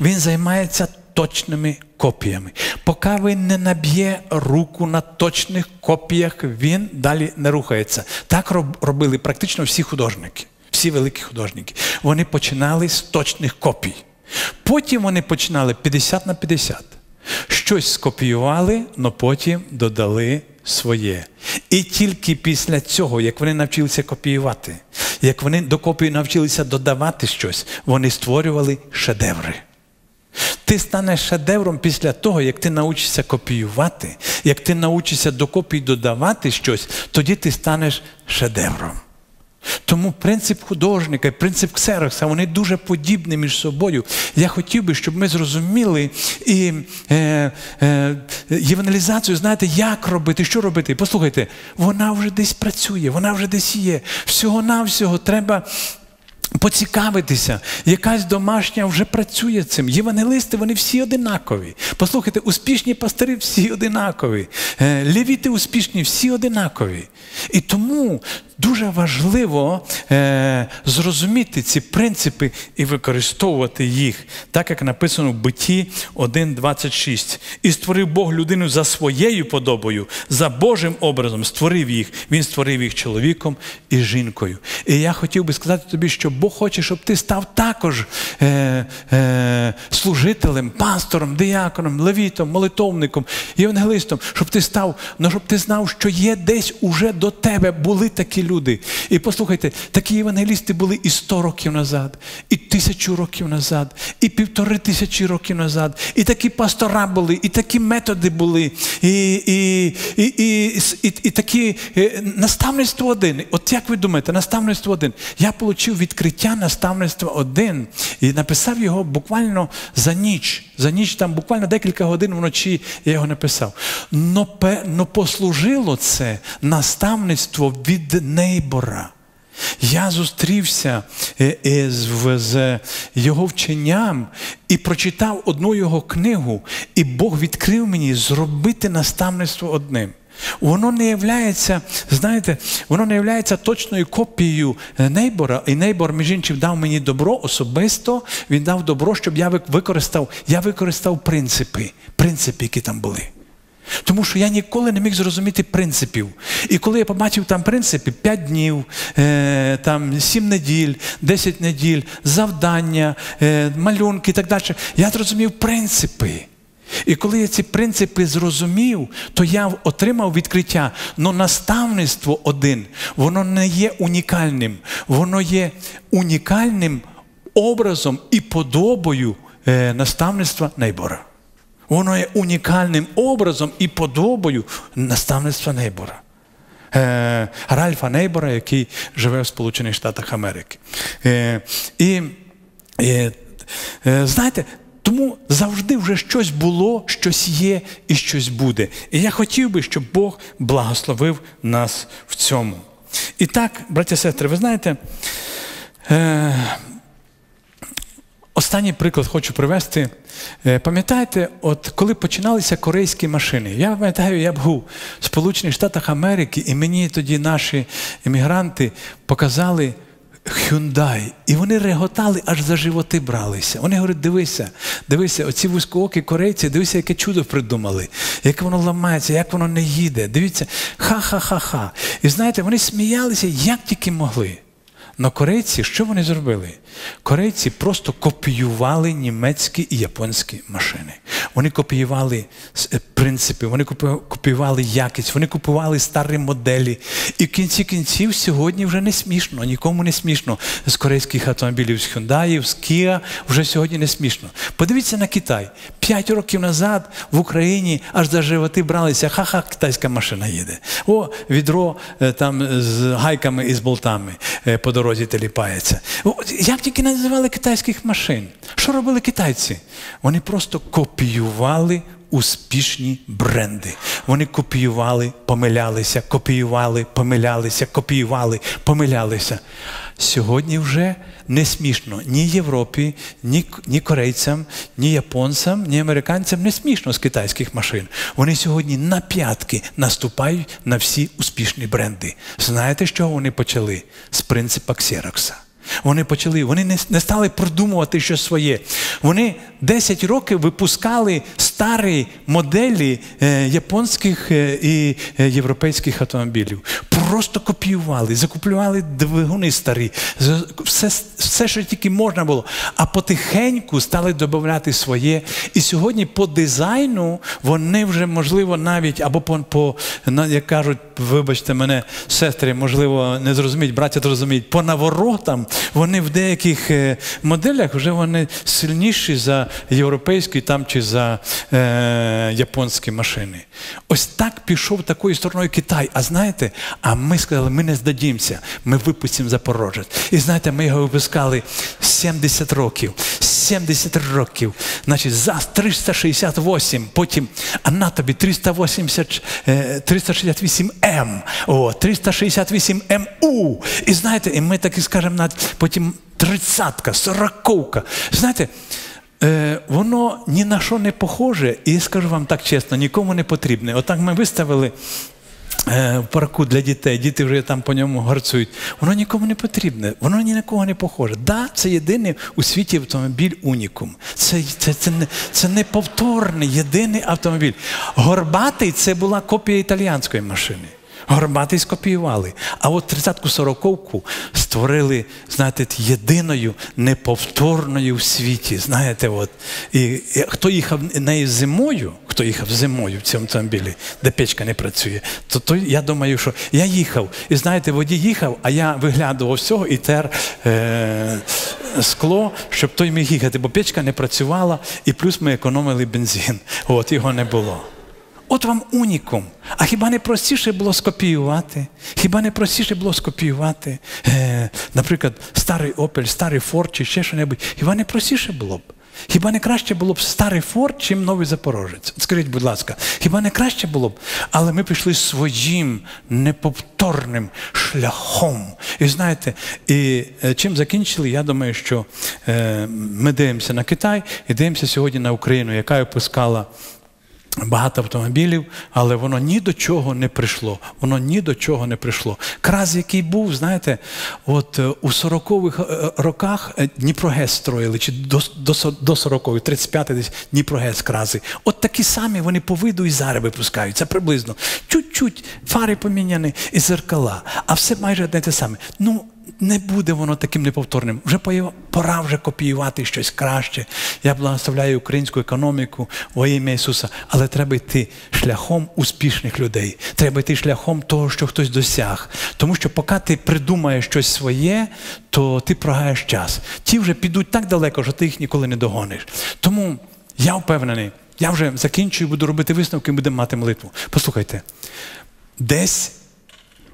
Він займається точними копіями. Поки він не наб'є руку на точних копіях, він далі не рухається. Так робили практично всі художники, всі великі художники. Вони починали з точних копій. Потім вони починали 50 на 50. Щось скопіювали, але потім додали своє. І тільки після цього, як вони навчилися копіювати, як вони до копії навчилися додавати щось, вони створювали шедеври. Ти станеш шедевром після того, як ти научишся копіювати, як ти научишся до копій додавати щось, тоді ти станеш шедевром. Тому принцип художника і принцип ксерокса, вони дуже подібні між собою. Я хотів би, щоб ми зрозуміли і е, е, євангелізацію, знаєте, як робити, що робити. Послухайте, вона вже десь працює, вона вже десь є. Всього-навсього треба Поцікавитися, якась домашня вже працює цим. Євангелисти, вони всі одинакові. Послухайте, успішні пастири всі одинакові. Е, левіти успішні, всі одинакові. І тому дуже важливо е, зрозуміти ці принципи і використовувати їх, так як написано в Битті 1.26. І створив Бог людину за своєю подобою, за Божим образом створив їх. Він створив їх чоловіком і жінкою. І я хотів би сказати тобі, що Бог хоче, щоб ти став також е, е, служителем, пастором, дияконом, левітом, молитовником, євангелистом, щоб ти став, ну щоб ти знав, що є десь уже до тебе були такі люди. І послухайте, такі євангелісти були і 100 років назад, і тисячу років назад, і півтори тисячі років назад. І такі пастора були, і такі методи були, і і, і, і, і, і такі е, наставництво один. От як ви думаєте, наставництво один? Я отримав відкриття наставництва один і написав його буквально за ніч. За ніч там буквально декілька годин вночі я його написав. Но, но послужило це наставництво від нейбора. Я зустрівся е, з його вченням і прочитав одну його книгу, і Бог відкрив мені зробити наставництво одним. Воно не являється, знаєте, воно не являється точною копією нейбора. І нейбор, між іншим, дав мені добро особисто. Він дав добро, щоб я використав, я використав принципи, принципи, які там були. Тому що я ніколи не міг зрозуміти принципів. І коли я побачив там принципи 5 днів, е, там 7 неділь, 10 неділь, завдання, е, малюнки і так далі, я зрозумів принципи. І коли я ці принципи зрозумів, то я отримав відкриття. Но наставництво один, воно не є унікальним, воно є унікальним образом і подобою е, наставництва Нейбора. Воно є унікальним образом і подобою наставництва Нейбора. Е, Ральфа Нейбора, який живе в Сполучених Штатах Америки. Е, і, е, е, знаєте, тому завжди вже щось було, щось є і щось буде. І я хотів би, щоб Бог благословив нас в цьому. І так, браті і сестри, ви знаєте, е, останній приклад хочу привести. Е, пам'ятаєте, от коли починалися корейські машини, я пам'ятаю, я був в Сполучених Штатах Америки, і мені тоді наші емігранти показали. Hyundai. І вони реготали, аж за животи бралися. Вони говорять, дивися, дивися, оці вузькоокі корейці, дивися, яке чудо придумали, як воно ламається, як воно не їде. Дивіться, ха-ха-ха-ха. І знаєте, вони сміялися, як тільки могли. Но корейці, що вони зробили? Корейці просто копіювали німецькі і японські машини. Вони копіювали е, принципи, вони копіювали якість, вони купували старі моделі. І в кінці кінців сьогодні вже не смішно, нікому не смішно. З корейських автомобілів, з Hyundai, з Kia вже сьогодні не смішно. Подивіться на Китай. П'ять років назад в Україні аж за животи бралися, ха-ха, китайська машина їде. О, відро е, там з гайками і з болтами е, по дорозі теліпається. Як тільки називали китайських машин? Що робили китайці? Вони просто копіювали успішні бренди. Вони копіювали, помилялися, копіювали, помилялися, копіювали, помилялися. Сьогодні вже не смішно ні Європі, ні ні корейцям, ні японцям, ні американцям не смішно з китайських машин. Вони сьогодні на п'ятки наступають на всі успішні бренди. Знаєте, з чого вони почали? З принципа Ксерокса. Вони почали, вони не, не стали продумувати щось своє. Вони 10 років випускали старі моделі е, японських е, і е, європейських автомобілів. Просто копіювали, закуплювали двигуни старі, все, все, що тільки можна було. А потихеньку стали додати своє. І сьогодні по дизайну вони вже, можливо, навіть або по, по як кажуть, вибачте мене, сестри, можливо, не зрозуміють, браття зрозуміють, по наворотам вони в деяких е, моделях вже вони сильніші за європейські там чи за е, японські машини. Ось так пішов такою стороною Китай. А знаєте, а ми сказали, ми не здадімося, ми випустимо Запорожець. І знаєте, ми його випускали 70 років. 70 років. Значить, за 368, потім, а на тобі 380, 368 М, о, 368 МУ. І знаєте, і ми так і скажемо, потім тридцятка, сороковка. Знаєте, е, воно ні на що не похоже, і скажу вам так чесно, нікому не потрібне. Отак ми виставили Е, в парку для дітей, діти вже там по ньому гарцують. Воно нікому не потрібне, воно ні на кого не похоже. Да, це єдиний у світі автомобіль унікум. Це це, це, не, це неповторний єдиний автомобіль. Горбатий це була копія італіянської машини. Горбатий скопіювали. А от 30-ку сороковку створили, знаєте, єдиною неповторною в світі. Знаєте, от. І, і хто їхав нею зимою, хто їхав зимою в цьому автомобілі, де печка не працює, то, то я думаю, що я їхав. І знаєте, водій їхав, а я виглядував всього і тер е, скло, щоб той міг їхати, бо печка не працювала, і плюс ми економили бензин. От його не було. От вам унікум. А хіба не простіше було скопіювати? Хіба не простіше було скопіювати, е, наприклад, старий Опель, старий Форд чи ще що-небудь? Хіба не простіше було б? Хіба не краще було б старий Форд, чим новий Запорожець? Скажіть, будь ласка, хіба не краще було б? Але ми пішли своїм неповторним шляхом. І знаєте, і е, чим закінчили, я думаю, що е, ми дивимося на Китай і дивимося сьогодні на Україну, яка випускала Багато автомобілів, але воно ні до чого не прийшло. Воно ні до чого не прийшло. Краз, який був, знаєте, от е, у 40-х е, роках е, Дніпрогес строїли, чи до до, до 40-х, 35-й десь Дніпрогес крази. От такі самі вони по виду і зараз випускають. Це приблизно. Чуть-чуть фари поміняні і зеркала, а все майже одне те саме. Ну, не буде воно таким неповторним. Вже пора вже копіювати щось краще. Я благословляю українську економіку во ім'я Ісуса, але треба йти шляхом успішних людей. Треба йти шляхом того, що хтось досяг. Тому що, поки ти придумаєш щось своє, то ти прогаєш час. Ті вже підуть так далеко, що ти їх ніколи не догониш. Тому я впевнений, я вже закінчую, буду робити висновки, будемо мати молитву. Послухайте, десь.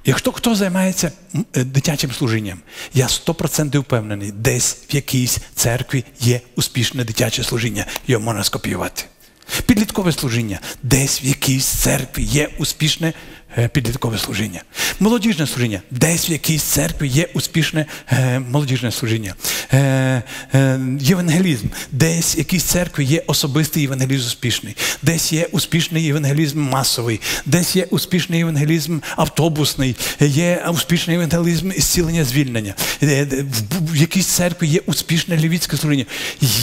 Якщо хто займається е, дитячим служінням, я 100% впевнений, десь в якійсь церкві є успішне дитяче служіння, його можна скопіювати. Підліткове служіння, десь в якійсь церкві є успішне підліткове служіння. Молодіжне служіння. Десь в якійсь церкві є успішне е, молодіжне служіння. Е, євангелізм. Десь в якійсь церкві є особистий євангелізм успішний. Десь є успішний євангелізм масовий, десь є успішний євангелізм автобусний, є успішний євангелізм зцілення звільнення. В якійсь церкві є успішне лівіцьке служіння.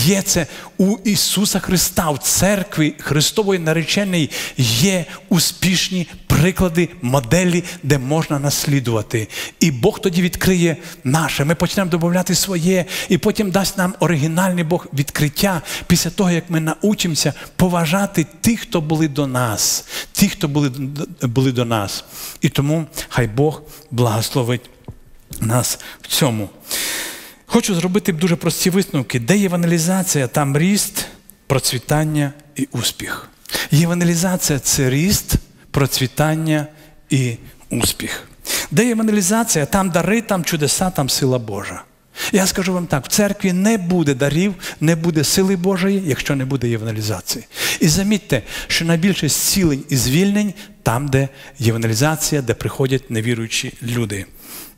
Є це у Ісуса Христа, в церкві Христової нареченої є успішні приклади, моделі, де можна наслідувати. І Бог тоді відкриє наше. Ми почнемо додати своє, і потім дасть нам оригінальний Бог відкриття після того, як ми научимося поважати тих, хто були до нас, тих, хто були, були до нас. І тому хай Бог благословить нас в цьому. Хочу зробити дуже прості висновки, де євангелізація, там ріст, процвітання і успіх. Євангелізація це ріст процвітання і успіх. Де євангелізація, там дари, там чудеса, там сила Божа. Я скажу вам так: в церкві не буде дарів, не буде сили Божої, якщо не буде євангелізації. І замітьте, що найбільше зцілень і звільнень там, де євангелізація, де приходять невіруючі люди.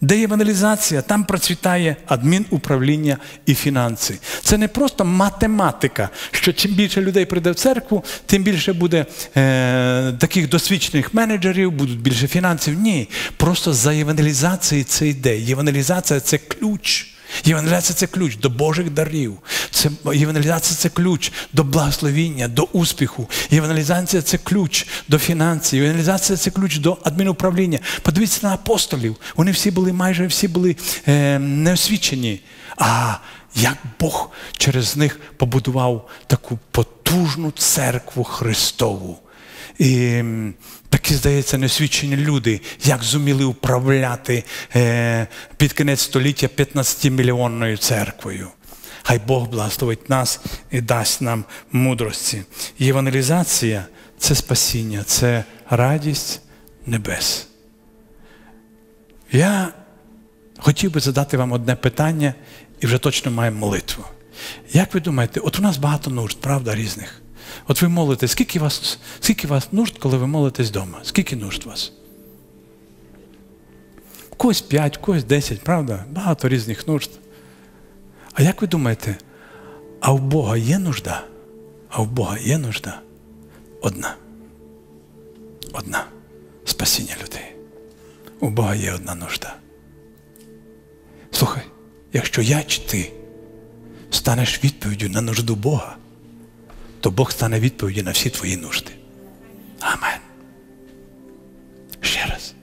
Де євангелізація, там процвітає адмінуправління і фінанси. Це не просто математика, що чим більше людей прийде в церкву, тим більше буде е, таких досвідчених менеджерів, будуть більше фінансів. Ні. Просто за євангелізацією це йде. Євангелізація це ключ. Євангелізація це ключ до Божих дарів. Це, Євангелізація це ключ до благословіння, до успіху. Євангелізація це ключ до фінансів. Євангелізація це ключ до адмінуправління. Подивіться на апостолів. Вони всі були майже всі були е, неосвічені. А як Бог через них побудував таку потужну церкву Христову. І такі, здається, неосвічені люди, як зуміли управляти е, під кінець століття 15-мільйонною церквою. Хай Бог благословить нас і дасть нам мудрості. Євангелізація це спасіння, це радість небес. Я хотів би задати вам одне питання і вже точно маємо молитву. Як ви думаєте, от у нас багато нужд, правда, різних. От ви молитесь, скільки вас скільки вас нужд, коли ви молитесь вдома? Скільки нужд вас? У когось 5, у когось 10, правда? Багато різних нужд. А як ви думаєте, а в Бога є нужда? А в Бога є нужда? Одна. Одна. Спасіння людей. У Бога є одна нужда. Слухай, якщо я чи ти станеш відповіддю на нужду Бога, то Бог стане відповіді на всі твої нужди. Амен. Ще раз.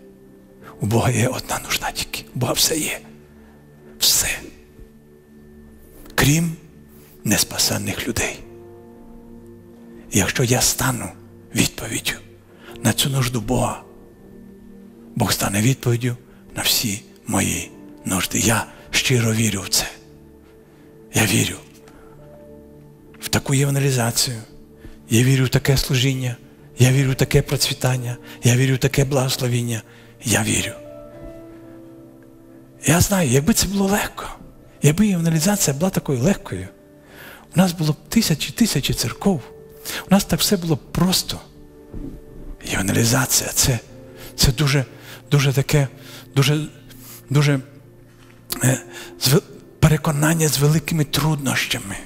У Бога є одна нужда тільки. У Бога все є. Все. Крім неспасенних людей. І якщо я стану відповіддю на цю нужду Бога, Бог стане відповіддю на всі мої нужди. Я щиро вірю в це. Я вірю в таку євангелізацію. Я вірю в таке служіння, я вірю в таке процвітання, я вірю в таке благословіння. Я вірю. Я знаю, якби це було легко, якби євангелізація була такою легкою, у нас було б тисячі тисячі церков. У нас так все було просто. Євангелізація це це дуже дуже таке, дуже дуже е, переконання з великими труднощами.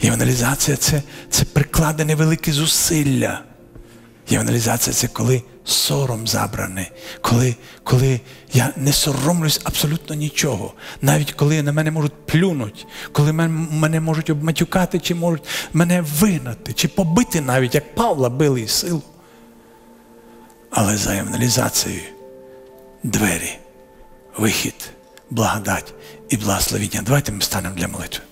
Євангелізація це, це прикладене велике зусилля. Євангелізація це коли сором забраний, коли коли я не соромлюсь абсолютно нічого. Навіть коли на мене можуть плюнути, коли мене можуть обматюкати, чи можуть мене вигнати, чи побити навіть, як Павла били і силу. Але за євангелізацією двері, вихід, благодать і благословіння. Давайте ми станемо для молитви.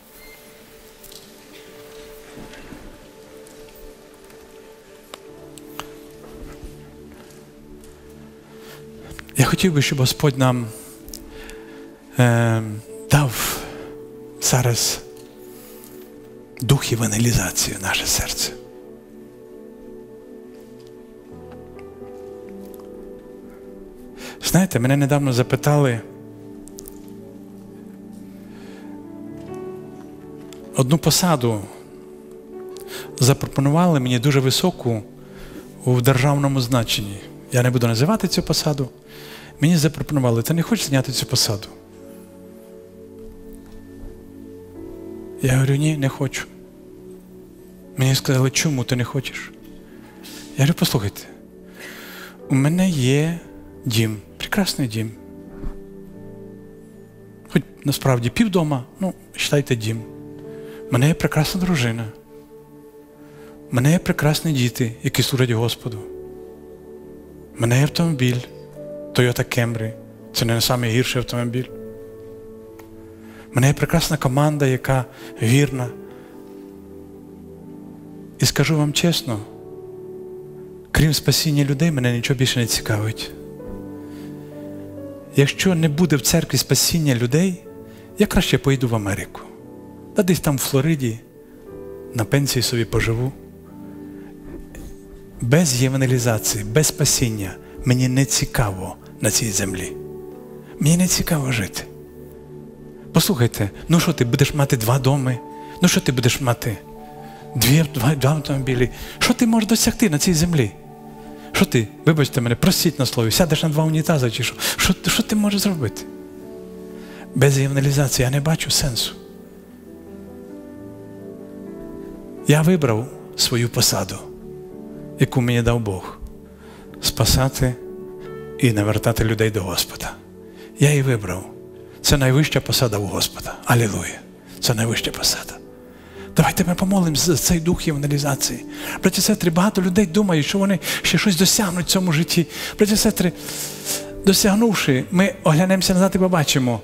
Я хотів би, щоб Господь нам е, дав зараз дух евангелізації в наше серце. Знаєте, мене недавно запитали одну посаду запропонували мені дуже високу у державному значенні. Я не буду називати цю посаду. Мені запропонували, ти не хочеш зняти цю посаду? Я говорю, ні, не хочу. Мені сказали, чому ти не хочеш? Я говорю, послухайте, у мене є дім, прекрасний дім. Хоч насправді півдома, ну, вважайте дім. У мене є прекрасна дружина. У мене є прекрасні діти, які служать Господу. У мене є автомобіль. Toyota Camry. Це не найгірший автомобіль. У мене є прекрасна команда, яка вірна. І скажу вам чесно, крім спасіння людей, мене нічого більше не цікавить. Якщо не буде в церкві спасіння людей, я краще поїду в Америку. Та десь там в Флориді, на пенсії собі поживу. Без євангелізації, без спасіння мені не цікаво на цій землі. Мені не цікаво жити. Послухайте, ну що ти будеш мати два доми? Ну що ти будеш мати? Дві, два, два автомобілі. Що ти можеш досягти на цій землі? Що ти, вибачте мене, простіть на слові, сядеш на два унітази чи що? Що, що ти можеш зробити? Без євангелізації я не бачу сенсу. Я вибрав свою посаду, яку мені дав Бог. Спасати і навертати людей до Господа. Я її вибрав. Це найвища посада у Господа. Алілуя. Це найвища посада. Давайте ми помолимося за цей дух євангелізації. Браті сестри, багато людей думають, що вони ще щось досягнуть в цьому житті. Браті сестри, досягнувши, ми оглянемося назад і побачимо.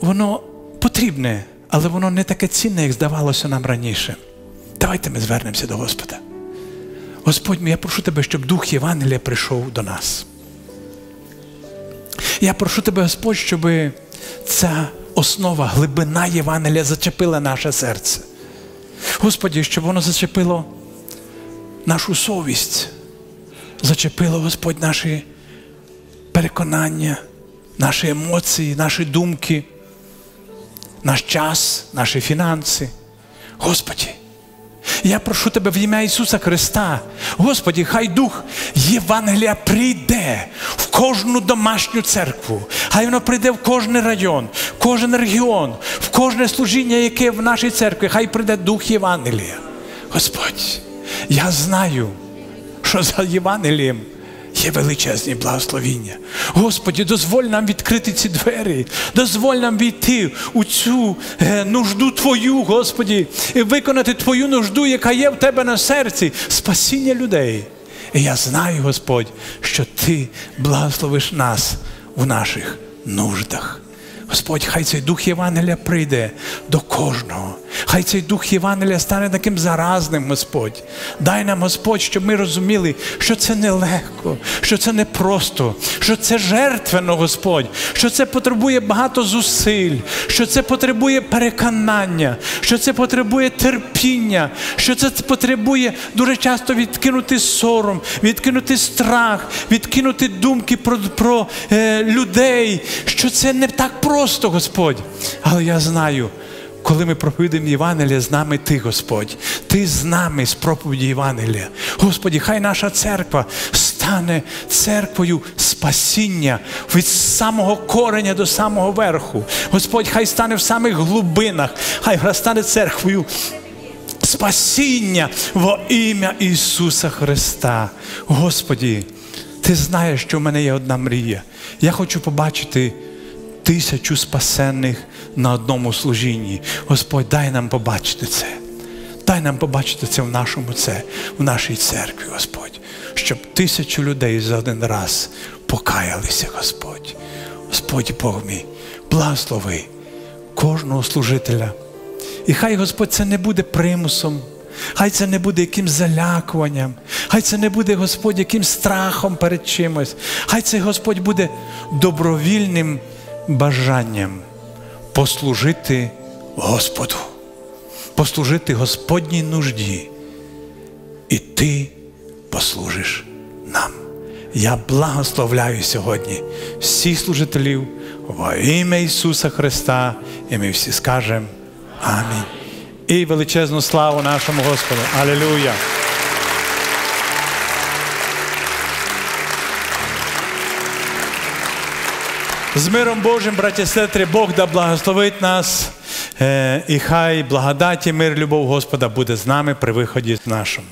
Воно потрібне, але воно не таке цінне, як здавалося нам раніше. Давайте ми звернемося до Господа. Господь, я прошу тебе, щоб дух Євангелія прийшов до нас. Я прошу тебе, Господь, щоб ця основа, глибина Євангелія зачепила наше серце. Господі, щоб воно зачепило нашу совість, зачепило Господь наші переконання, наші емоції, наші думки, наш час, наші фінанси. Господі, я прошу тебе в ім'я Ісуса Христа. Господі, хай Дух Євангелія прийде в кожну домашню церкву. Хай воно прийде в кожен район, в кожен регіон, в кожне служіння, яке в нашій церкві. Хай прийде Дух Євангелія. Господь, я знаю, що за Євангелієм є величезні благословіння. Господі, дозволь нам відкрити ці двері, дозволь нам війти у цю е, нужду Твою, Господі, і виконати Твою нужду, яка є в Тебе на серці, спасіння людей. І я знаю, Господь, що Ти благословиш нас у наших нуждах. Господь, хай цей дух Євангелія прийде до кожного. Хай цей дух Євангелія стане таким заразним, Господь. Дай нам, Господь, щоб ми розуміли, що це нелегко, що це непросто, що це жертвено, Господь, що це потребує багато зусиль, що це потребує переконання, що це потребує терпіння, що це потребує дуже часто відкинути сором, відкинути страх, відкинути думки про, про е, людей, що це не так просто, Господь. Але я знаю коли ми проповідуємо Євангелія, з нами Ти, Господь. Ти з нами з проповіді Євангелія. Господі, хай наша церква стане церквою спасіння від самого кореня до самого верху. Господь, хай стане в самих глибинах, хай стане церквою спасіння во ім'я Ісуса Христа. Господі, Ти знаєш, що в мене є одна мрія. Я хочу побачити тисячу спасенних на одному служінні. Господь, дай нам побачити це. Дай нам побачити це в нашому це, в нашій церкві, Господь, щоб тисячу людей за один раз покаялися, Господь. Господь Бог мій, благослови кожного служителя. І хай Господь це не буде примусом, хай це не буде якимсь залякуванням, хай це не буде Господь якимсь страхом перед чимось, хай це Господь буде добровільним бажанням послужити Господу, послужити Господній нужді. І ти послужиш нам. Я благословляю сьогодні всіх служителів во ім'я Ісуса Христа, і ми всі скажемо Амінь. І величезну славу нашому Господу. Алілуя! З миром Божим, браті сестри, Бог да благословить нас, е, і хай благодаті, мир, любов Господа буде з нами при виході нашому.